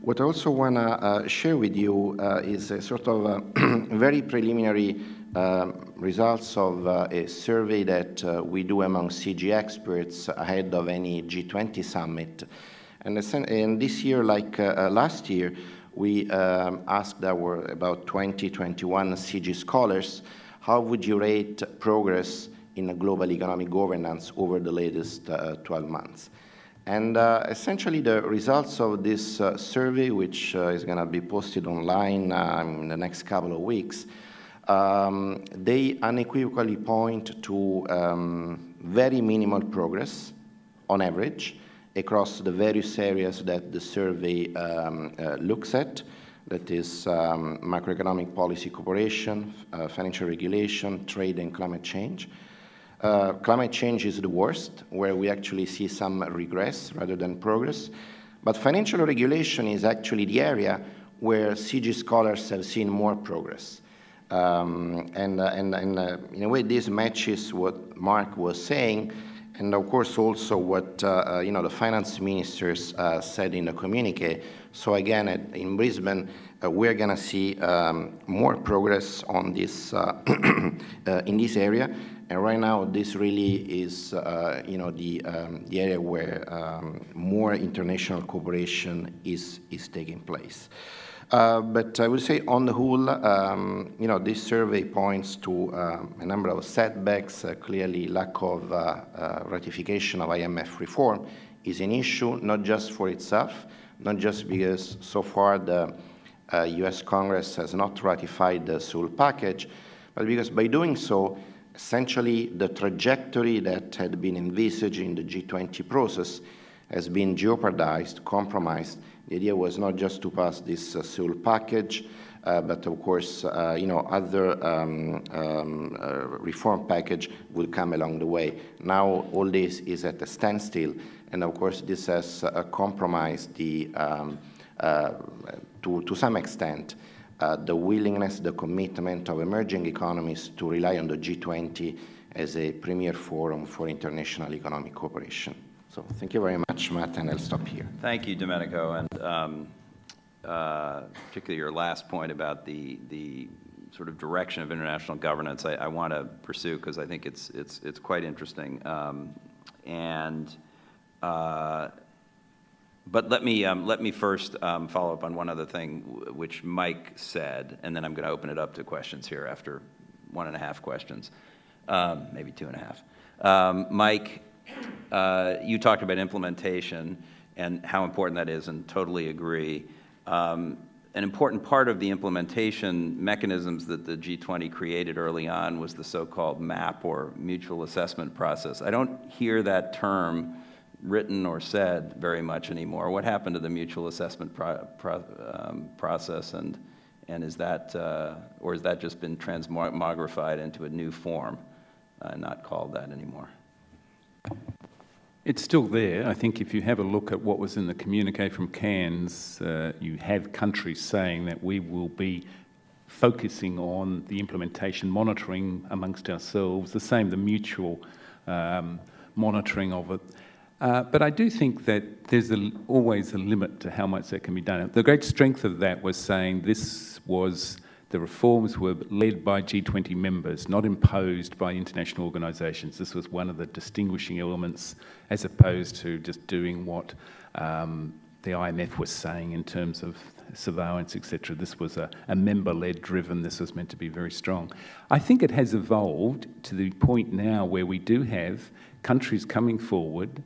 Speaker 7: what I also want to uh, share with you uh, is a sort of uh, very preliminary um, results of a survey that we do among CIGI experts ahead of any G20 summit. And, and this year, like last year, we um, asked our about 20, 21 CIGI scholars how would you rate progress in global economic governance over the latest uh, 12 months? And uh, essentially the results of this uh, survey, which uh, is going to be posted online uh, in the next couple of weeks, um, they unequivocally point to um, very minimal progress on average across the various areas that the survey um, uh, looks at, that is um, macroeconomic policy cooperation, uh, financial regulation, trade and climate change. Uh, climate change is the worst, where we actually see some regress rather than progress. But financial regulation is actually the area where CIGI scholars have seen more progress. Um, and, uh, and, and uh, in a way, this matches what Mark was saying, and of course also what uh, uh you know the finance ministers uh, said in the communique. So again, at, in Brisbane, uh, we're going to see um, more progress on this in this area. And right now, this really is, uh, you know, the, um, the area where um, more international cooperation is, is taking place. Uh, but I would say on the whole, um, you know, this survey points to um, a number of setbacks. Uh, clearly, lack of uh, uh ratification of IMF reform is an issue, not just for itself, not just because so far the US Congress has not ratified the Sewell package, but because by doing so, essentially the trajectory that had been envisaged in the G20 process has been jeopardized, compromised. The idea was not just to pass this uh, Sewell package, uh, but of course, uh, you know, other um, um, uh, reform package will come along the way. Now all this is at a standstill, and of course this has uh, compromised the, um, uh, to, to some extent, the willingness, the commitment of emerging economies to rely on the G20 as a premier forum for international economic cooperation. So thank you very much, Matt, and I'll stop here.
Speaker 1: Thank you, Domenico, and um, uh, particularly your last point about the, the sort of direction of international governance I, I want to pursue because I think it's, it's, it's quite interesting. Um, and uh, but let me, um, let me first um, follow up on one other thing which Mike said, and then I'm going to open it up to questions here after one and a half questions, um, maybe two and a half. Um, Mike, uh, you talked about implementation and how important that is, and totally agree. Um, an important part of the implementation mechanisms that the G20 created early on was the so-called MAP, or Mutual Assessment Process. I don't hear that term written or said very much anymore. What happened to the mutual assessment pro pro um, process, and and is that uh, or has that just been transmogrified into a new form, uh, not called that anymore?
Speaker 5: It's still there. I think if you have a look at what was in the communique from Cairns, uh, you have countries saying that we will be focusing on the implementation monitoring amongst ourselves, the same, the mutual um, monitoring of it. Uh, but I do think that there's a, always a limit to how much that can be done. The great strength of that was saying this was the reforms were led by G20 members, not imposed by international organisations. This was one of the distinguishing elements, as opposed to just doing what um, the IMF was saying in terms of surveillance, etc. This was a, a member-led driven. This was meant to be very strong. I think it has evolved to the point now where we do have countries coming forward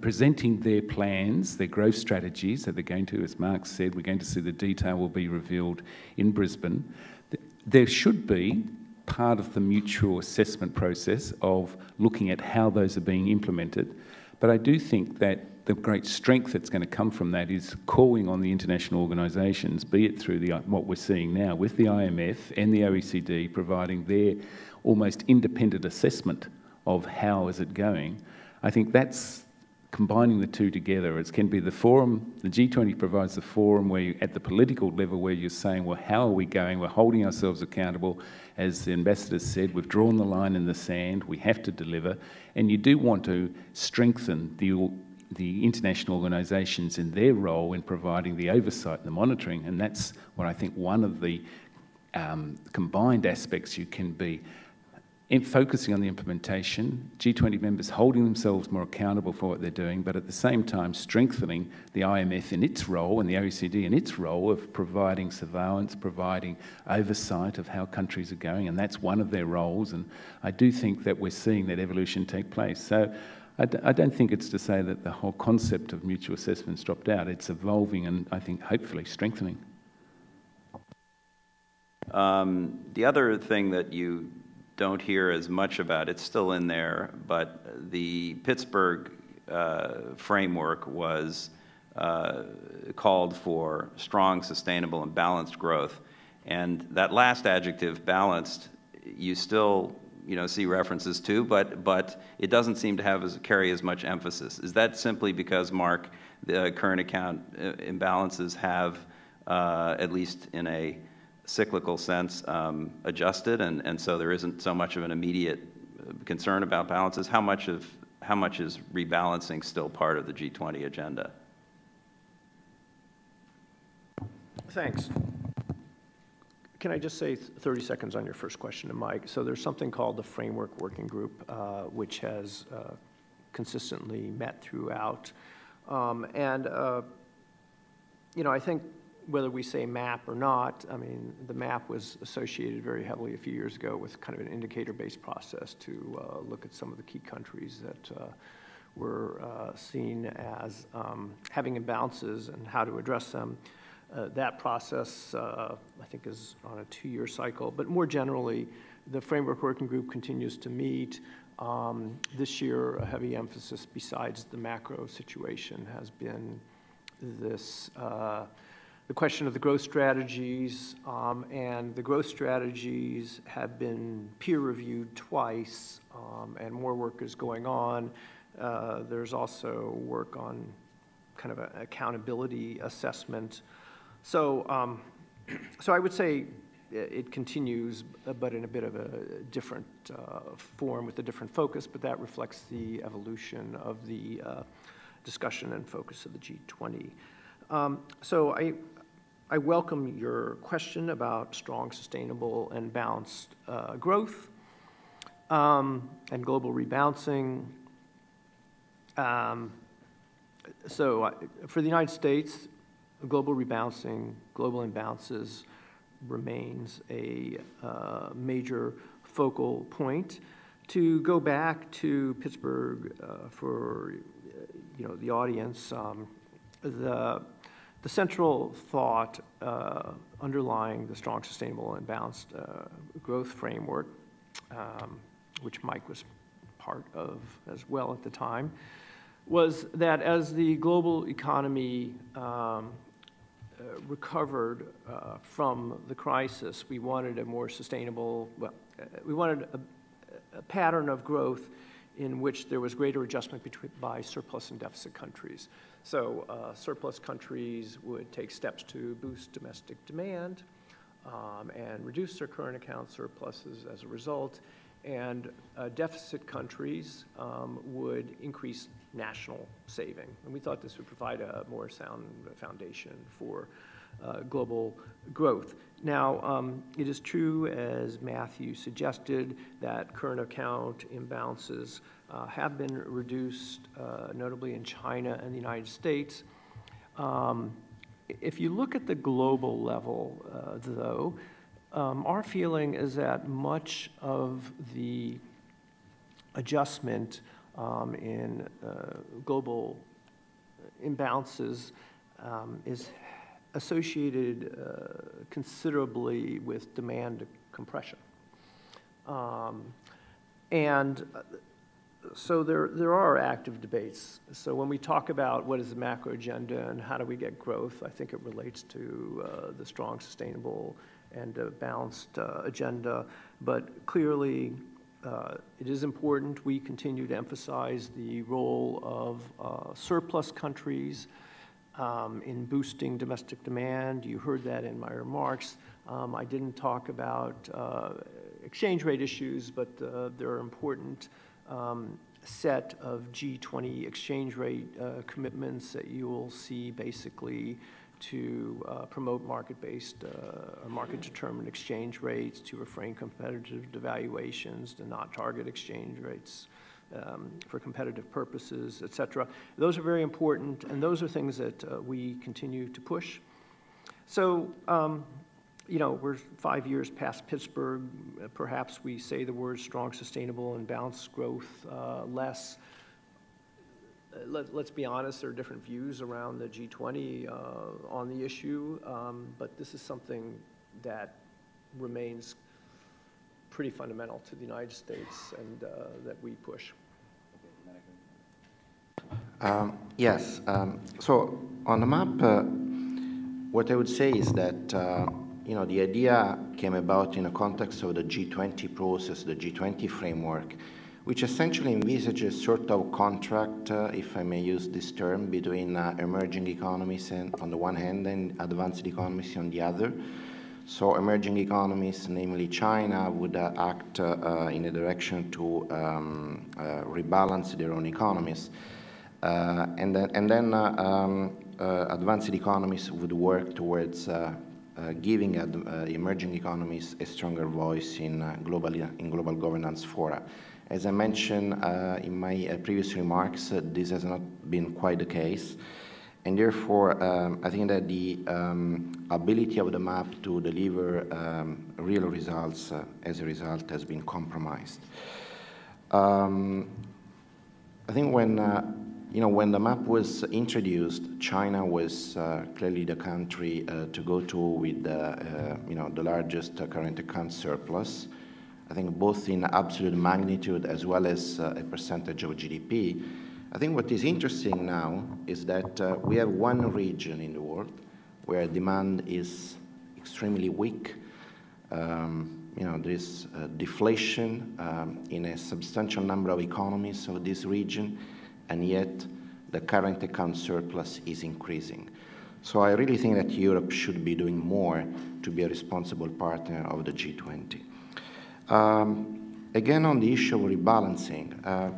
Speaker 5: presenting their plans, their growth strategies that they're going to, as Mark said, we're going to see the detail will be revealed in Brisbane. There should be part of the mutual assessment process of looking at how those are being implemented. But I do think that the great strength that's going to come from that is calling on the international organisations, be it through the, what we're seeing now with the IMF and the OECD, providing their almost independent assessment of how is it going, I think that's combining the two together. It can be the forum, the G20 provides the forum where you, at the political level where you're saying, well, how are we going? We're holding ourselves accountable. As the ambassador said, we've drawn the line in the sand. We have to deliver. And you do want to strengthen the, the international organisations in their role in providing the oversight and the monitoring. And that's what I think one of the um, combined aspects you can be in focusing on the implementation, G20 members holding themselves more accountable for what they're doing, but at the same time strengthening the IMF in its role and the OECD in its role of providing surveillance, providing oversight of how countries are going, and that's one of their roles. And I do think that we're seeing that evolution take place. So I d- I don't think it's to say that the whole concept of mutual assessments dropped out. It's evolving and I think hopefully strengthening.
Speaker 1: Um, the other thing that you don't hear as much about, it's still in there, but the Pittsburgh uh, framework was uh, called for strong, sustainable, and balanced growth. And that last adjective, balanced, you still you know, see references to, but, but it doesn't seem to have as, carry as much emphasis. Is that simply because, Mark, the current account uh, imbalances have, uh, at least in a cyclical sense um, adjusted, and, and so there isn't so much of an immediate uh, concern about balances. How much of how much is rebalancing still part of the G20 agenda?
Speaker 6: Thanks. Can I just say 30 seconds on your first question to Mike? So there's something called the Framework Working Group, uh, which has uh, consistently met throughout. Um, and, uh, you know, I think whether we say map or not, I mean, the map was associated very heavily a few years ago with kind of an indicator-based process to uh, look at some of the key countries that uh, were uh, seen as um, having imbalances and how to address them. Uh, that process, uh, I think, is on a two-year cycle. But more generally, the Framework Working Group continues to meet. Um, this year, a heavy emphasis, besides the macro situation, has been this uh, the question of the growth strategies, um, and the growth strategies have been peer reviewed twice, um, and more work is going on. Uh, there's also work on kind of an accountability assessment. So, um, so I would say it continues, but in a bit of a different uh, form with a different focus, but that reflects the evolution of the uh, discussion and focus of the G20. Um, so I, I welcome your question about strong, sustainable, and balanced uh, growth um, and global rebalancing. Um, so, uh, for the United States, global rebalancing, global imbalances remains a uh, major focal point. To go back to Pittsburgh uh, for you know the audience, um, the the central thought uh, underlying the strong, sustainable, and balanced uh, growth framework, um, which Mike was part of as well at the time, was that as the global economy um, uh, recovered uh, from the crisis, we wanted a more sustainable, well, uh, we wanted a, a, pattern of growth in which there was greater adjustment between, by surplus and deficit countries. So uh, surplus countries would take steps to boost domestic demand um, and reduce their current account surpluses as a result. And uh, deficit countries um, would increase national saving. And we thought this would provide a more sound foundation for uh, global growth. Now, um, it is true, as Matthew suggested, that current account imbalances uh, have been reduced, uh, notably in China and the United States. Um, if you look at the global level, uh, though, um, our feeling is that much of the adjustment um, in uh, global imbalances um, is associated uh, considerably with demand compression. Um, and uh, so there, there are active debates. So when we talk about what is the macro agenda and how do we get growth, I think it relates to uh, the strong, sustainable, and uh, balanced uh, agenda. But clearly, uh, it is important we continue to emphasize the role of uh, surplus countries um, in boosting domestic demand. You heard that in my remarks. Um, I didn't talk about uh, exchange rate issues, but there are important um, set of G20 exchange rate uh, commitments that you will see basically to uh, promote market-based uh, or market-determined exchange rates, to refrain competitive devaluations, to not target exchange rates um, for competitive purposes, et cetera. Those are very important, and those are things that uh, we continue to push. So, um, you know, we're five years past Pittsburgh. Perhaps we say the words strong, sustainable, and balanced growth uh, less. Let, us be honest, there are different views around the G20 uh, on the issue, um, but this is something that remains pretty fundamental to the United States and uh, that we push.
Speaker 7: Um, yes. Um, so on the map, uh, what I would say is that uh, you know the idea came about in the context of the G20 process, the G20 framework, which essentially envisages sort of contract, uh, if I may use this term, between uh, emerging economies and, on the one hand and advanced economies on the other. So emerging economies, namely China, would uh, act uh, uh, in a direction to um, uh, rebalance their own economies. And then, and then um, advanced economies would work towards giving emerging economies a stronger voice in, global, in global governance fora. As I mentioned uh, in my uh, previous remarks, uh, this has not been quite the case. And therefore, um, I think that the um, ability of the map to deliver um, real results uh, as a result has been compromised. Um, I think when, uh, you know, when the map was introduced, China was uh, clearly the country to go to with, the, you know, the largest current account surplus. I think both in absolute magnitude as well as uh, a percentage of GDP. I think what is interesting now is that uh, we have one region in the world where demand is extremely weak. Um, you know, there is uh, deflation um, in a substantial number of economies of this region, and yet the current account surplus is increasing. So I really think that Europe should be doing more to be a responsible partner of the G20. Um, again, on the issue of rebalancing, uh,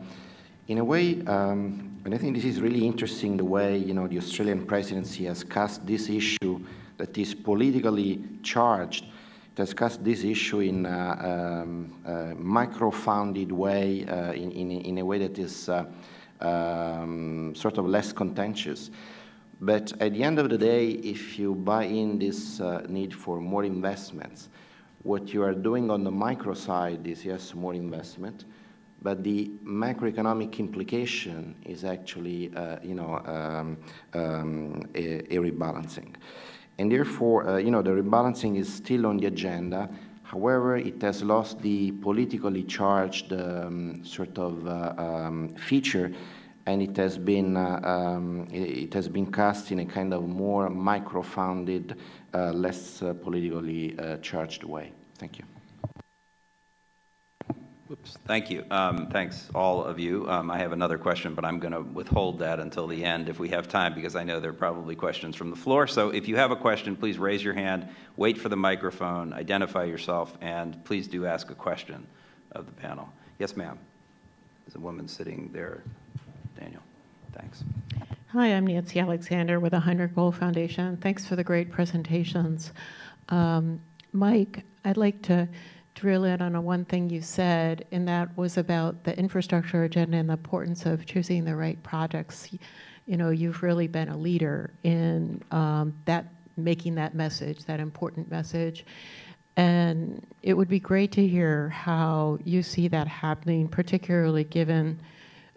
Speaker 7: in a way, um, and I think this is really interesting the way you know the Australian presidency has cast this issue that is politically charged. Has cast this issue in a, um, a micro-founded way, uh, in, in, in, a way that is uh, um, sort of less contentious. But at the end of the day, if you buy in this uh, need for more investments, what you are doing on the micro side is, yes, more investment, but the macroeconomic implication is actually, uh, you know, um, um, a, a, rebalancing. And therefore, uh, you know, the rebalancing is still on the agenda. However, it has lost the politically charged um, sort of uh, um, feature, and it has been uh, um, it has been cast in a kind of more micro-founded, uh, less uh, politically charged way. Thank you.
Speaker 1: Oops. Thank you. Um, thanks, all of you. Um, I have another question, but I'm going to withhold that until the end if we have time, because I know there are probably questions from the floor. So if you have a question, please raise your hand, wait for the microphone, identify yourself, and please do ask a question of the panel. Yes, ma'am. There's a woman sitting there. Daniel, thanks.
Speaker 8: Hi, I'm Nancy Alexander with the Heinrich Böll Foundation. Thanks for the great presentations. Um, Mike, I'd like to drill in on a one thing you said, and that was about the infrastructure agenda and the importance of choosing the right projects. You know, you've really been a leader in um, that, making that message, that important message. And it would be great to hear how you see that happening, particularly given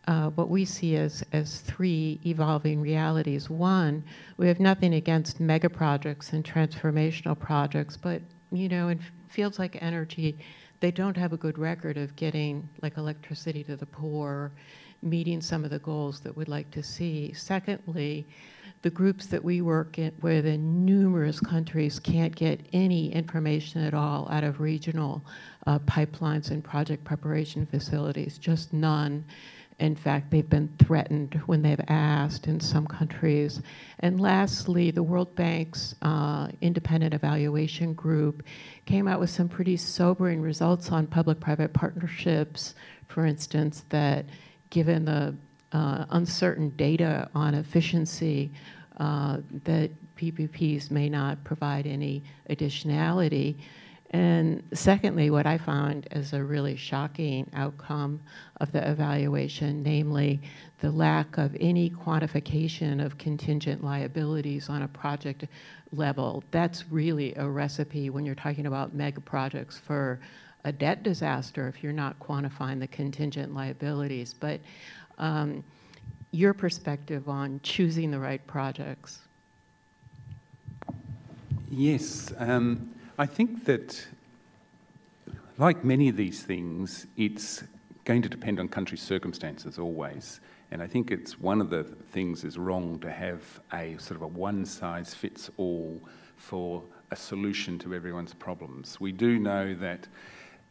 Speaker 8: uh, what we see as, as three evolving realities. One, we have nothing against mega projects and transformational projects, but you know, in fields like energy, they don't have a good record of getting like electricity to the poor, meeting some of the goals that we'd like to see. Secondly, the groups that we work with in numerous countries can't get any information at all out of regional uh, pipelines and project preparation facilities, just none. In fact, they've been threatened when they've asked in some countries. And lastly, the World Bank's uh, independent evaluation group came out with some pretty sobering results on public-private partnerships, for instance, that given the uh, uncertain data on efficiency, uh, that PPPs may not provide any additionality. And secondly, what I found as a really shocking outcome of the evaluation, namely the lack of any quantification of contingent liabilities on a project level. That's really a recipe when you're talking about mega projects for a debt disaster if you're not quantifying the contingent liabilities. But um, your perspective on choosing the right projects.
Speaker 5: Yes, um, I think that, like many of these things, it's going to depend on country circumstances always. And I think it's one of the things is wrong to have a sort of a one size fits all for a solution to everyone's problems. We do know that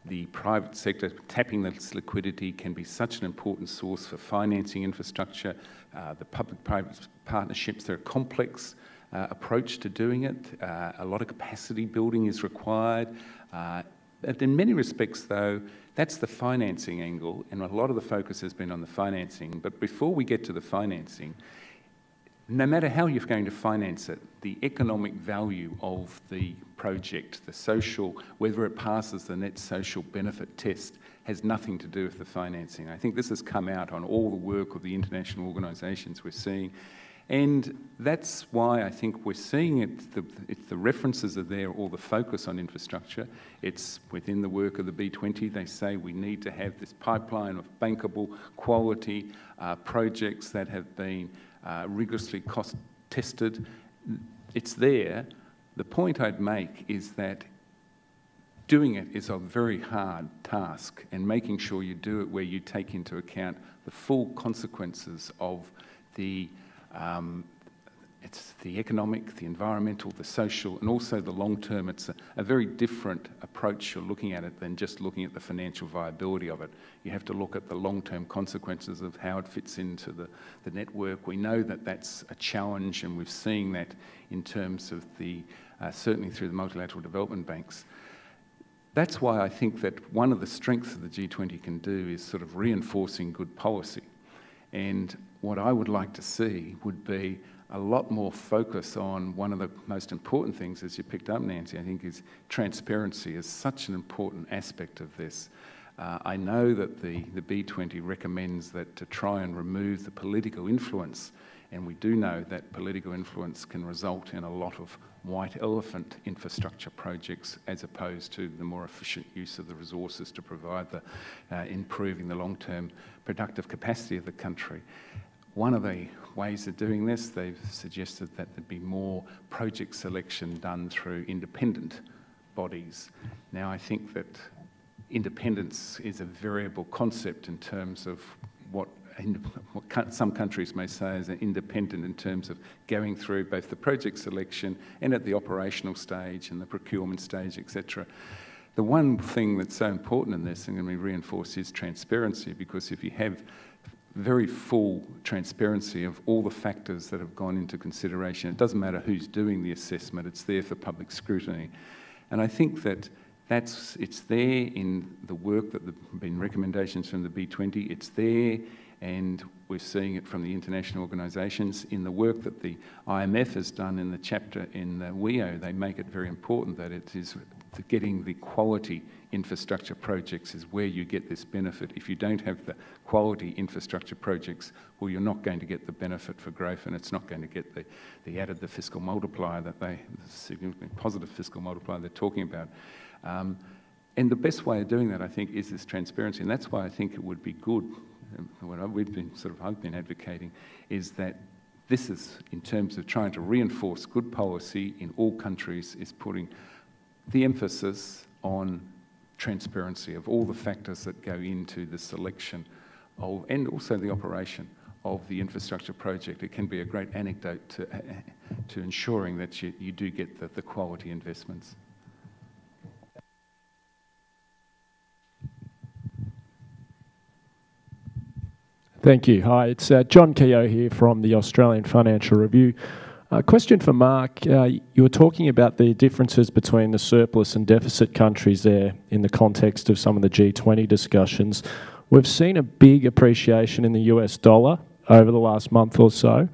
Speaker 5: the private sector tapping this liquidity can be such an important source for financing infrastructure. Uh, the public-private partnerships, they're complex approach to doing it. Uh, a lot of capacity building is required. Uh, in many respects, though, that's the financing angle, and a lot of the focus has been on the financing. But before we get to the financing, no matter how you're going to finance it, the economic value of the project, the social, whether it passes the net social benefit test, has nothing to do with the financing. I think this has come out on all the work of the international organisations we're seeing. And that's why I think we're seeing it, the, the references are there, all the focus on infrastructure. It's within the work of the B20. They say we need to have this pipeline of bankable, quality uh, projects that have been uh, rigorously cost tested. It's there. The point I'd make is that doing it is a very hard task, and making sure you do it where you take into account the full consequences of the um, it's the economic, the environmental, the social, and also the long term. It's a, a, very different approach you're looking at it than just looking at the financial viability of it. You have to look at the long term consequences of how it fits into the, the network. We know that that's a challenge, and we've seen that in terms of the, uh, certainly through the multilateral development banks. That's why I think that one of the strengths of the G20 can do is sort of reinforcing good policy. And what I would like to see would be a lot more focus on one of the most important things, as you picked up, Nancy, I think, is transparency is such an important aspect of this. Uh, I know that the, the B20 recommends that to try and remove the political influence, and we do know that political influence can result in a lot of white elephant infrastructure projects as opposed to the more efficient use of the resources to provide the uh, improving the long-term productive capacity of the country. One of the ways of doing this, they've suggested that there'd be more project selection done through independent bodies. Now, I think that independence is a variable concept in terms of what, what some countries may say is independent in terms of going through both the project selection and at the operational stage and the procurement stage, etc. The one thing that's so important in this and going to be reinforced is transparency because if you have very full transparency of all the factors that have gone into consideration. It doesn't matter who's doing the assessment, it's there for public scrutiny. And I think that that's, it's there in the work that have been recommendations from the B20, it's there and we're seeing it from the international organisations. In the work that the IMF has done in the chapter in the WEO, they make it very important that it is getting the quality infrastructure projects is where you get this benefit. If you don't have the quality infrastructure projects, well, you're not going to get the benefit for growth and it's not going to get the, the added, the fiscal multiplier that they, the significant positive fiscal multiplier they're talking about. Um, and the best way of doing that, I think, is this transparency. And that's why I think it would be good, what we've been sort of, I've been advocating, is that this is, in terms of trying to reinforce good policy in all countries, is putting the emphasis on transparency of all the factors that go into the selection of, and also the operation of the infrastructure project. It can be a great anecdote to, to ensuring that you, you do get the, the quality investments.
Speaker 9: Thank you. Hi, it's uh, John Kehoe here from the Australian Financial Review. A question for Mark. Uh, you were talking about the differences between the surplus and deficit countries there in the context of some of the G20 discussions. We've seen a big appreciation in the US dollar over the last month or so.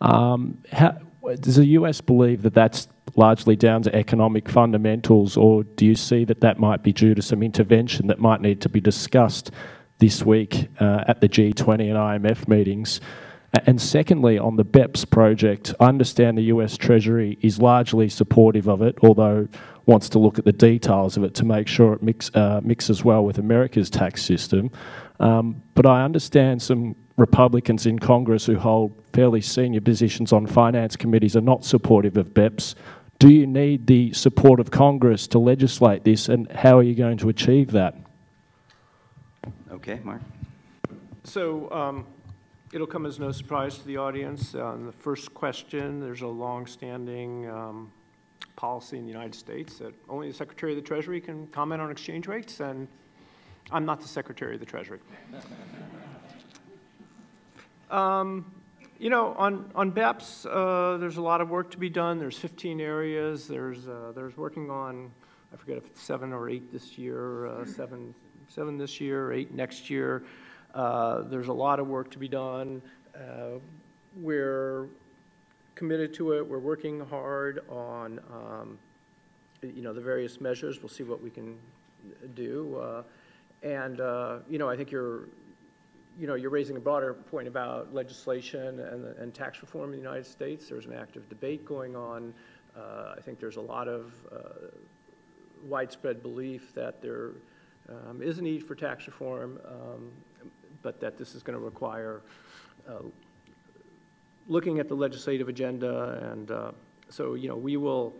Speaker 9: Um, how, does the US believe that that's largely down to economic fundamentals, or do you see that that might be due to some intervention that might need to be discussed this week uh, at the G20 and IMF meetings? And secondly, on the BEPS project, I understand the US Treasury is largely supportive of it, although wants to look at the details of it to make sure it mix, uh, mixes well with America's tax system. Um, but I understand some Republicans in Congress who hold fairly senior positions on finance committees are not supportive of BEPS. Do you need the support of Congress to legislate this, and how are you going to achieve that?
Speaker 1: Okay, Mark.
Speaker 6: So um, it'll come as no surprise to the audience. On uh, the first question, there's a long-standing um, policy in the United States that only the Secretary of the Treasury can comment on exchange rates, and I'm not the Secretary of the Treasury. um, you know, on, on BEPS, uh, there's a lot of work to be done. There's 15 areas. There's, uh, there's working on, I forget if it's seven or eight this year, uh, seven, seven this year, eight next year. Uh, there's a lot of work to be done. Uh, we're committed to it. We're working hard on, um, you know, the various measures. We'll see what we can do. Uh, and, you know, I think you're you know, you're raising a broader point about legislation and, and tax reform in the United States. There's an active debate going on. Uh, I think there's a lot of uh, widespread belief that there um, is a need for tax reform, um, but that this is going to require uh, looking at the legislative agenda. And uh, so, you know, we will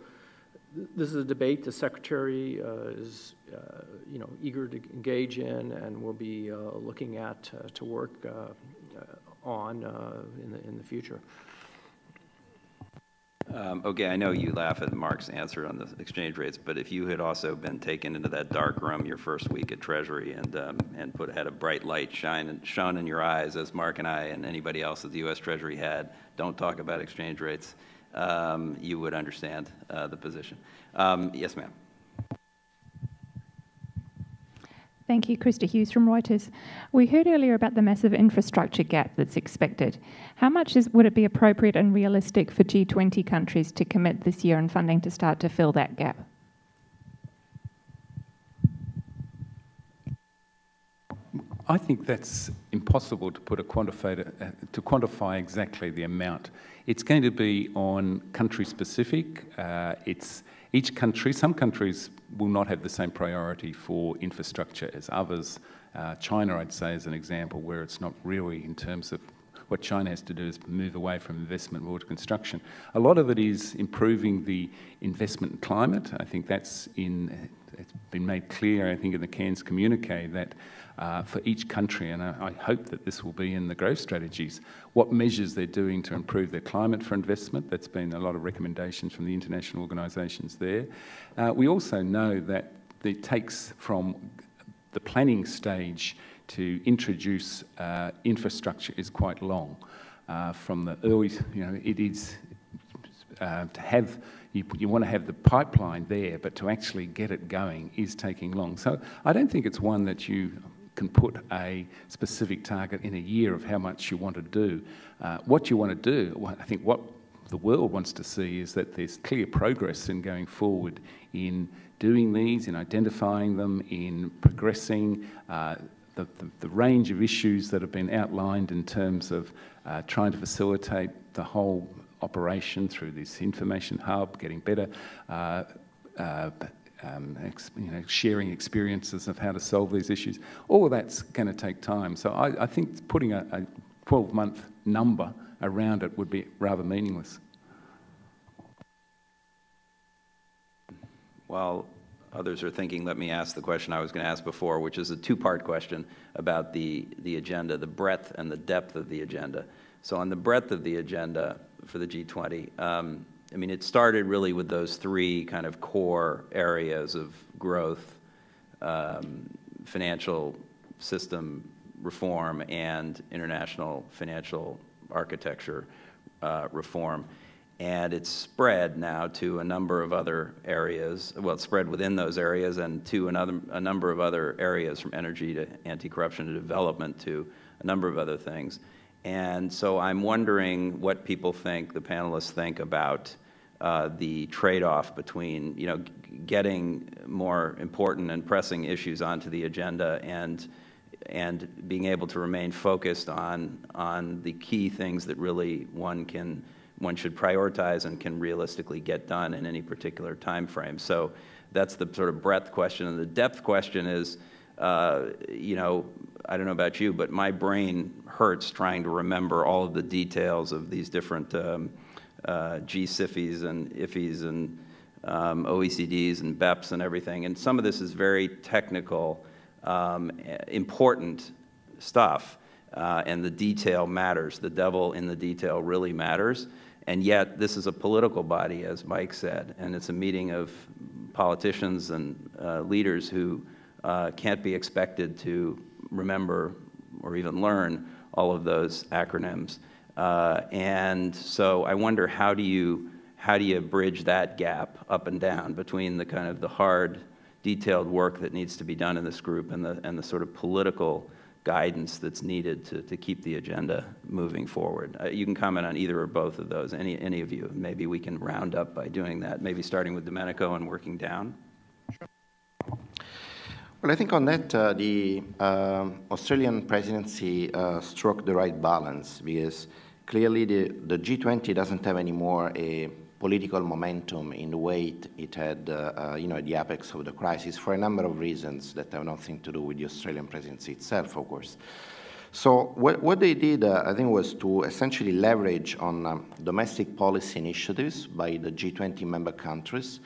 Speaker 6: this is a debate the secretary uh, is, uh, you know, eager to engage in, and will be uh, looking at uh, to work on in the in the future.
Speaker 1: Um, okay, I know you laugh at Mark's answer on the exchange rates, but if you had also been taken into that dark room your first week at Treasury and um, and put had a bright light shine and shone in your eyes, as Mark and I and anybody else at the U.S. Treasury had, don't talk about exchange rates um, you would understand uh, the position. Um, yes, ma'am.
Speaker 10: Thank you, Krista Hughes from Reuters. We heard earlier about the massive infrastructure gap that's expected. How much is, would it be appropriate and realistic for G20 countries to commit this year in funding to start to fill that gap?
Speaker 5: I think that's impossible to put a uh, to quantify exactly the amount. It's going to be on country specific. Uh, it's each country. Some countries will not have the same priority for infrastructure as others. Uh, China, I'd say, is an example where it's not really in terms of what China has to do is move away from investment more to construction. A lot of it is improving the investment climate. I think that's in, it's been made clear, I think, in the Cairns communique that uh, for each country, and I, I, hope that this will be in the growth strategies, what measures they're doing to improve their climate for investment. That's been a lot of recommendations from the international organisations there. Uh, we also know that it takes from the planning stage to introduce uh, infrastructure is quite long. Uh, from the early, you know, it is uh, to have you, you, want to have the pipeline there, but to actually get it going is taking long. So I don't think it's one that you can put a specific target in a year of how much you want to do. Uh, what you want to do, I think what the world wants to see is that there's clear progress in going forward in doing these, in identifying them, in progressing. Uh, the, the, the, range of issues that have been outlined in terms of uh, trying to facilitate the whole operation through this information hub, getting better uh, uh, um, you know, sharing experiences of how to solve these issues. All of that's going to take time. So I, I think putting a, a 12 month number around it would be rather meaningless.
Speaker 1: While others are thinking, let me ask the question I was going to ask before, which is a two part question about the, the agenda, the breadth and the depth of the agenda. So, on the breadth of the agenda for the G20, um, I mean, it started really with those three kind of core areas of growth, um, financial system reform, and international financial architecture uh, reform. And it's spread now to a number of other areas. Well, it's spread within those areas and to another, a number of other areas from energy to anti-corruption to development to a number of other things. And so I'm wondering what people think, the panelists think about uh, the trade-off between, you know, getting more important and pressing issues onto the agenda and and being able to remain focused on on the key things that really one can one should prioritize and can realistically get done in any particular time frame. So that's the sort of breadth question. And the depth question is, uh, you know, I don't know about you, but my brain hurts trying to remember all of the details of these different um, uh, GSIFIs and IFIs and um, OECDs and BEPS and everything. And some of this is very technical, um, important stuff. Uh, and the detail matters. The devil in the detail really matters. And yet, this is a political body, as Mike said, and it's a meeting of politicians and uh, leaders who uh, can't be expected to remember or even learn all of those acronyms. Uh, and so I wonder how do you how do you bridge that gap up and down between the kind of the hard, detailed work that needs to be done in this group and the and the sort of political guidance that's needed to, to keep the agenda moving forward. Uh, you can comment on either or both of those, any, any of you. Maybe we can round up by doing that, maybe starting with Domenico and working down. Sure.
Speaker 7: Well, I think on that, uh, the uh, Australian presidency uh, struck the right balance because clearly the, the G20 doesn't have anymore a political momentum in the way it, it had, uh, uh, you know, at the apex of the crisis for a number of reasons that have nothing to do with the Australian presidency itself, of course. So what, what they did, uh, I think, was to essentially leverage on um, domestic policy initiatives by the G20 member countries.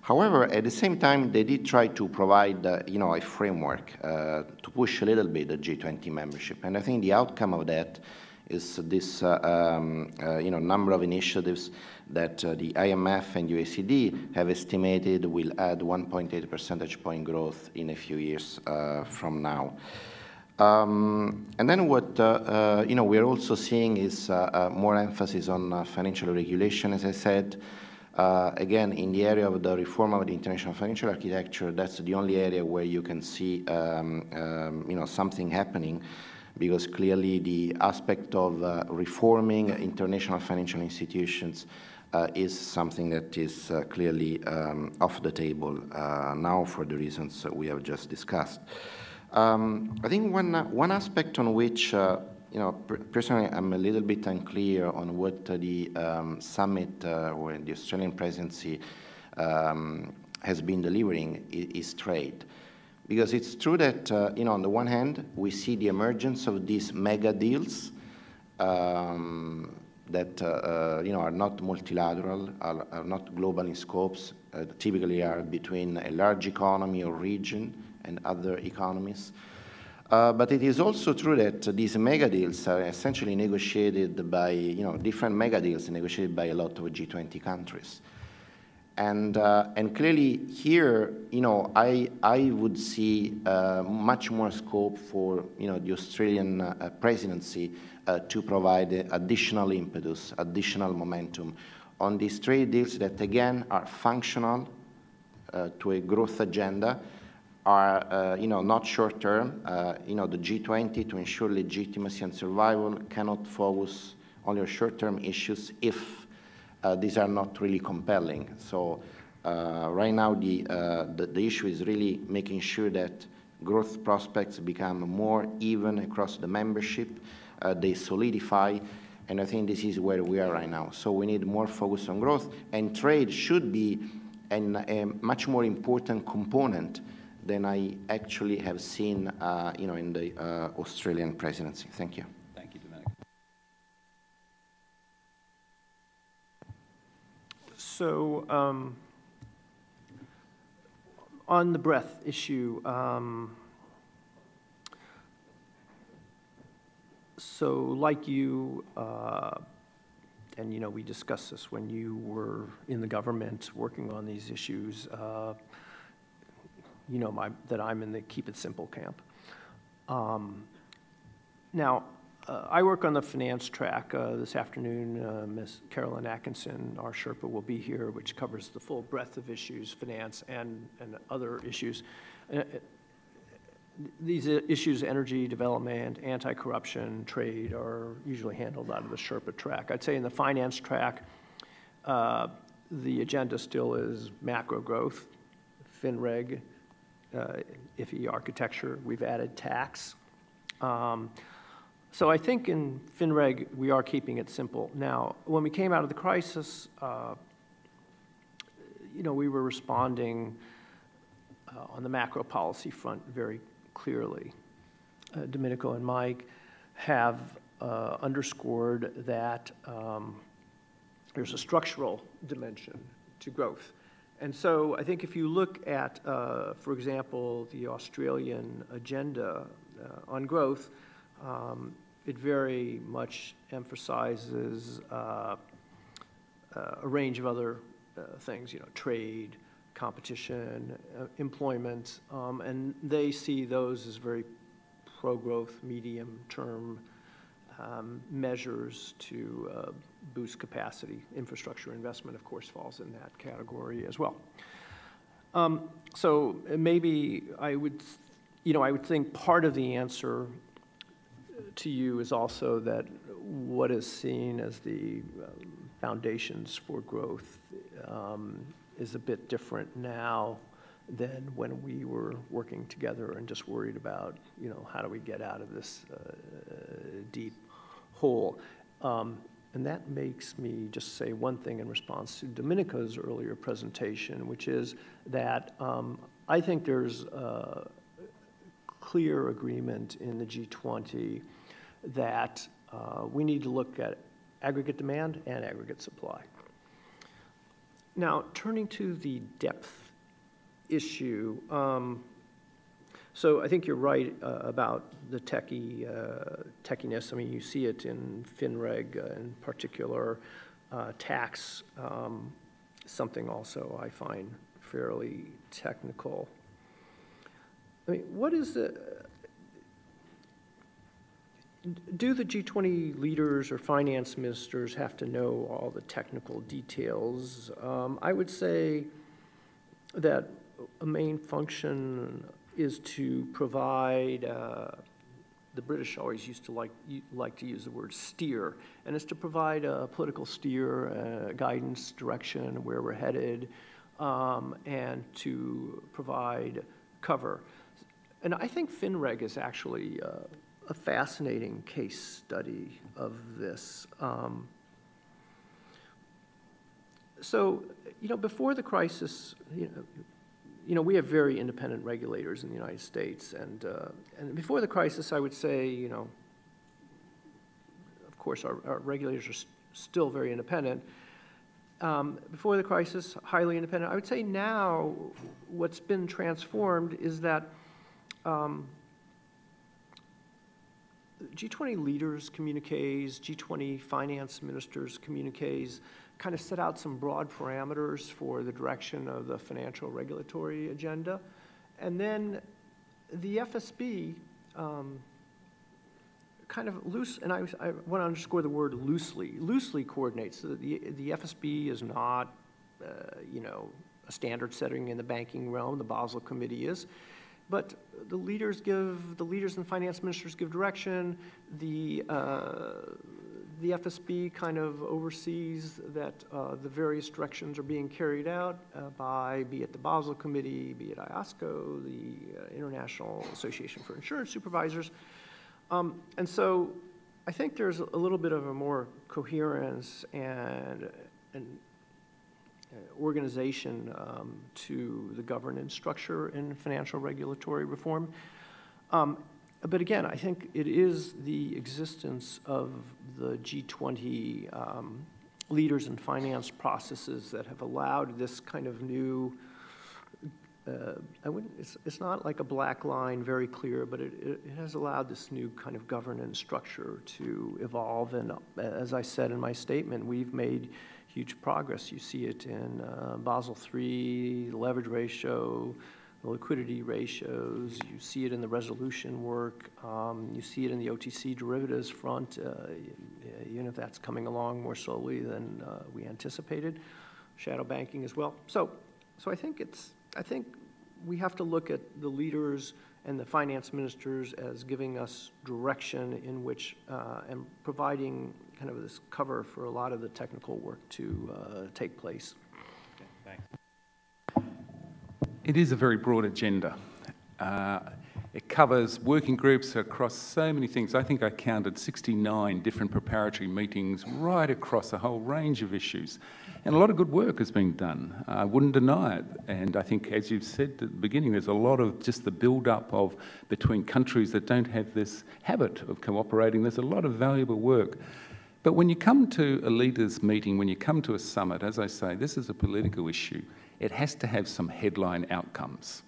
Speaker 7: However, at the same time, they did try to provide, uh, you know, a framework uh, to push a little bit the G20 membership. And I think the outcome of that is this, uh, um, uh, you know, number of initiatives that uh, the IMF and OECD have estimated will add 1.8 percentage point growth in a few years uh, from now. Um, and then what, uh, uh, you know, we're also seeing is more emphasis on financial regulation, as I said. again, in the area of the reform of the international financial architecture, that's the only area where you can see, um, um, you know, something happening because clearly the aspect of uh, reforming international financial institutions uh, is something that is uh, clearly um, off the table uh, now for the reasons we have just discussed. Um, I think one, one aspect on which, uh, you know, personally I'm a little bit unclear on what the um, summit uh, or the Australian presidency um, has been delivering is, is trade. Because it's true that, uh, you know, on the one hand, we see the emergence of these mega deals um, that, uh, uh, you know, are not multilateral, are, are not global in scopes, uh, typically are between a large economy or region and other economies. Uh, but it is also true that these mega deals are essentially negotiated by, you know, different mega deals negotiated by a lot of G20 countries. And, uh, and clearly here, you know, I, I would see uh, much more scope for, you know, the Australian uh, presidency uh, to provide additional impetus, additional momentum on these trade deals that, again, are functional uh, to a growth agenda, are, uh, you know, not short term. you know, the G20, to ensure legitimacy and survival, cannot focus on your short-term issues if these are not really compelling. So uh, right now the, uh, the, the, issue is really making sure that growth prospects become more even across the membership, they solidify, and I think this is where we are right now. So we need more focus on growth, and trade should be an, a much more important component than I actually have seen, uh, you know, in the uh, Australian presidency. Thank you.
Speaker 6: So um, on the breath issue, um, so like you, uh, and you know, we discussed this when you were in the government working on these issues, uh, you know my, that I'm in the keep it simple camp. Um, now, uh, I work on the finance track. Uh, this afternoon, uh, Ms. Caroline Atkinson, our Sherpa, will be here, which covers the full breadth of issues, finance and, and other issues. Uh, these issues, energy development, anti-corruption, trade, are usually handled out of the Sherpa track. I'd say in the finance track, uh, the agenda still is macro growth, FinReg, uh, IFI architecture. We've added tax. Um, so I think in FinReg, we are keeping it simple. Now, when we came out of the crisis, uh, you know, we were responding uh, on the macro policy front very clearly. Uh, Domenico and Mike have uh, underscored that um, there's a structural dimension to growth. And so I think if you look at, uh, for example, the Australian agenda uh, on growth, um, it very much emphasizes uh, a range of other things, you know, trade, competition, uh, employment, um, and they see those as very pro-growth, medium-term um, measures to uh, boost capacity. Infrastructure investment, of course, falls in that category as well. Um, so maybe I would, you know, I would think part of the answer to you is also that what is seen as the um, foundations for growth um, is a bit different now than when we were working together and just worried about, you know, how do we get out of this uh, deep hole. Um, and that makes me just say one thing in response to Domenico's earlier presentation, which is that um, I think there's a clear agreement in the G20 that uh, we need to look at aggregate demand and aggregate supply. Now, turning to the depth issue, um, so I think you're right uh, about the techie, uh, techiness. I mean, you see it in FinReg uh, in particular, uh, tax, um, something also I find fairly technical. I mean, what is the, do the G20 leaders or finance ministers have to know all the technical details? Um, I would say that a main function is to provide, uh, the British always used to like, like to use the word steer, and it's to provide a political steer, uh, guidance, direction, where we're headed, um, and to provide cover. And I think FinReg is actually uh, a fascinating case study of this. Um, so, you know, before the crisis, you know, you know, we have very independent regulators in the United States, and uh, and before the crisis, I would say, you know, of course, our, our regulators are st still very independent. Um, before the crisis, highly independent. I would say now, what's been transformed is that um, G20 leaders communiques, G20 finance ministers communiques kind of set out some broad parameters for the direction of the financial regulatory agenda. And then the FSB um, kind of loose, and I, I, want to underscore the word loosely, loosely coordinates. So the, the FSB is not, uh, you know, a standard setting in the banking realm, the Basel Committee is. But the leaders give, the leaders and finance ministers give direction. The, uh, the FSB kind of oversees that uh, the various directions are being carried out uh, by, be it the Basel Committee, be it IOSCO, the uh, International Association for Insurance Supervisors. Um, and so I think there's a little bit of a more coherence and, and organization um, to the governance structure in financial regulatory reform. Um, but again, I think it is the existence of the G20 um, leaders and finance processes that have allowed this kind of new, uh, I wouldn't, it's, it's not like a black line, very clear, but it, it, it, has allowed this new kind of governance structure to evolve. And uh, as I said in my statement, we've made huge progress. You see it in uh, Basel III, leverage ratio, the liquidity ratios. You see it in the resolution work. Um, you see it in the OTC derivatives front, uh, even if that's coming along more slowly than uh, we anticipated. Shadow banking as well. So, so I think it's, I think we have to look at the leaders and the finance ministers as giving us direction in which, uh, and providing kind of this cover for a lot of the technical work to uh, take place.
Speaker 1: Okay,
Speaker 5: thanks. It is a very broad agenda. Uh, it covers working groups across so many things. I think I counted 69 different preparatory meetings right across a whole range of issues. And a lot of good work has been done. I wouldn't deny it. And I think, as you've said at the beginning, there's a lot of just the build-up of between countries that don't have this habit of cooperating. There's a lot of valuable work. But when you come to a leaders' meeting, when you come to a summit, as I say, this is a political issue. It has to have some headline outcomes.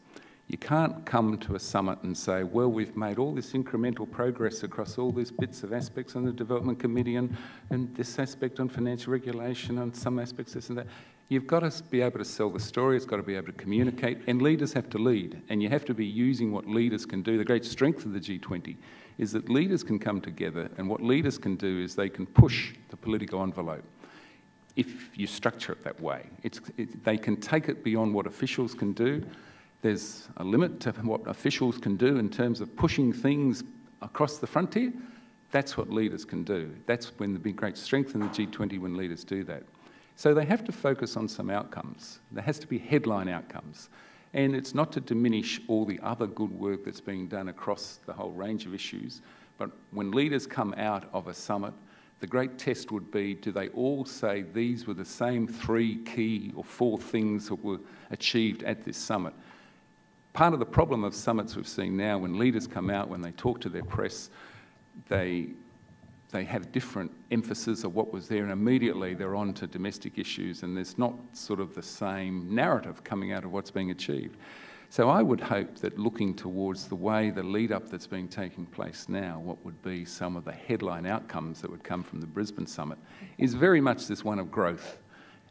Speaker 5: You can't come to a summit and say, well, we've made all this incremental progress across all these bits of aspects on the Development Committee and, and this aspect on financial regulation and some aspects this and that. You've got to be able to sell the story, it's got to be able to communicate, and leaders have to lead, and you have to be using what leaders can do. The great strength of the G20 is that leaders can come together, and what leaders can do is they can push the political envelope if you structure it that way. It, they can take it beyond what officials can do, there's a limit to what officials can do in terms of pushing things across the frontier. That's what leaders can do. That's when the big great strength in the G20 when leaders do that. So they have to focus on some outcomes. There has to be headline outcomes. And it's not to diminish all the other good work that's being done across the whole range of issues, but when leaders come out of a summit, the great test would be do they all say these were the same three key or four things that were achieved at this summit? Part of the problem of summits we've seen now, when leaders come out, when they talk to their press, they, they have different emphasis of what was there, and immediately they're on to domestic issues, and there's not sort of the same narrative coming out of what's being achieved. So I would hope that looking towards the way the lead up that's been taking place now, what would be some of the headline outcomes that would come from the Brisbane summit, is very much this one of growth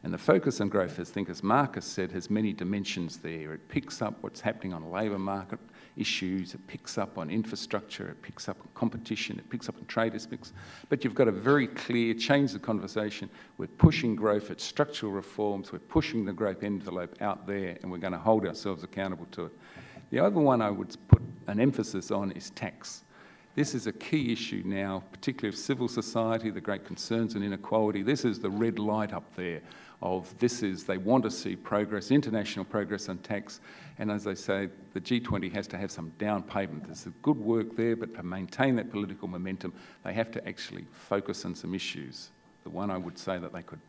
Speaker 5: and the focus on growth, I think, as Marcus said, has many dimensions there. It picks up what's happening on labour market issues, it picks up on infrastructure, it picks up on competition, it picks up on trade aspects. But you've got a very clear change the conversation. We're pushing growth it's structural reforms, we're pushing the growth envelope out there, and we're going to hold ourselves accountable to it. The other one I would put an emphasis on is tax. This is a key issue now, particularly of civil society, the great concerns and inequality. This is the red light up there of this is they want to see progress, international progress on tax. And as I say, the G20 has to have some down payment. There's good work there, but to maintain that political momentum, they have to actually focus on some issues. The one I would say that they could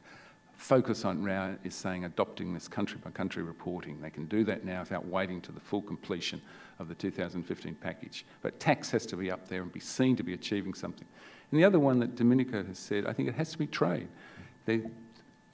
Speaker 5: focus on now is saying adopting this country by country reporting. They can do that now without waiting to the full completion of the 2015 package. But tax has to be up there and be seen to be achieving something. And the other one that Domenico has said, I think it has to be trade. They,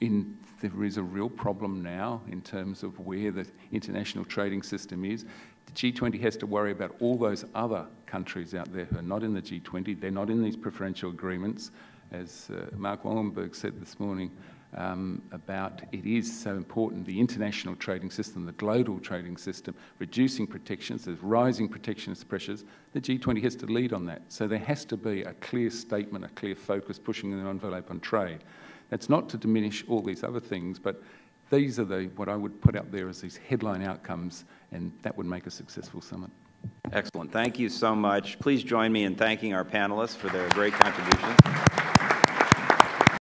Speaker 5: in, there is a real problem now in terms of where the international trading system is. The G20 has to worry about all those other countries out there who are not in the G20. They're not in these preferential agreements. As uh, Mark Wallenberg said this morning, um, about it is so important the international trading system, the global trading system, reducing protections, there's rising protectionist pressures. The G20 has to lead on that. So there has to be a clear statement, a clear focus, pushing the envelope on trade. That's not to diminish all these other things, but these are the, what I would put out there as these headline outcomes, and that would make a successful summit.
Speaker 1: Excellent. Thank you so much. Please join me in thanking our panelists for their great contributions.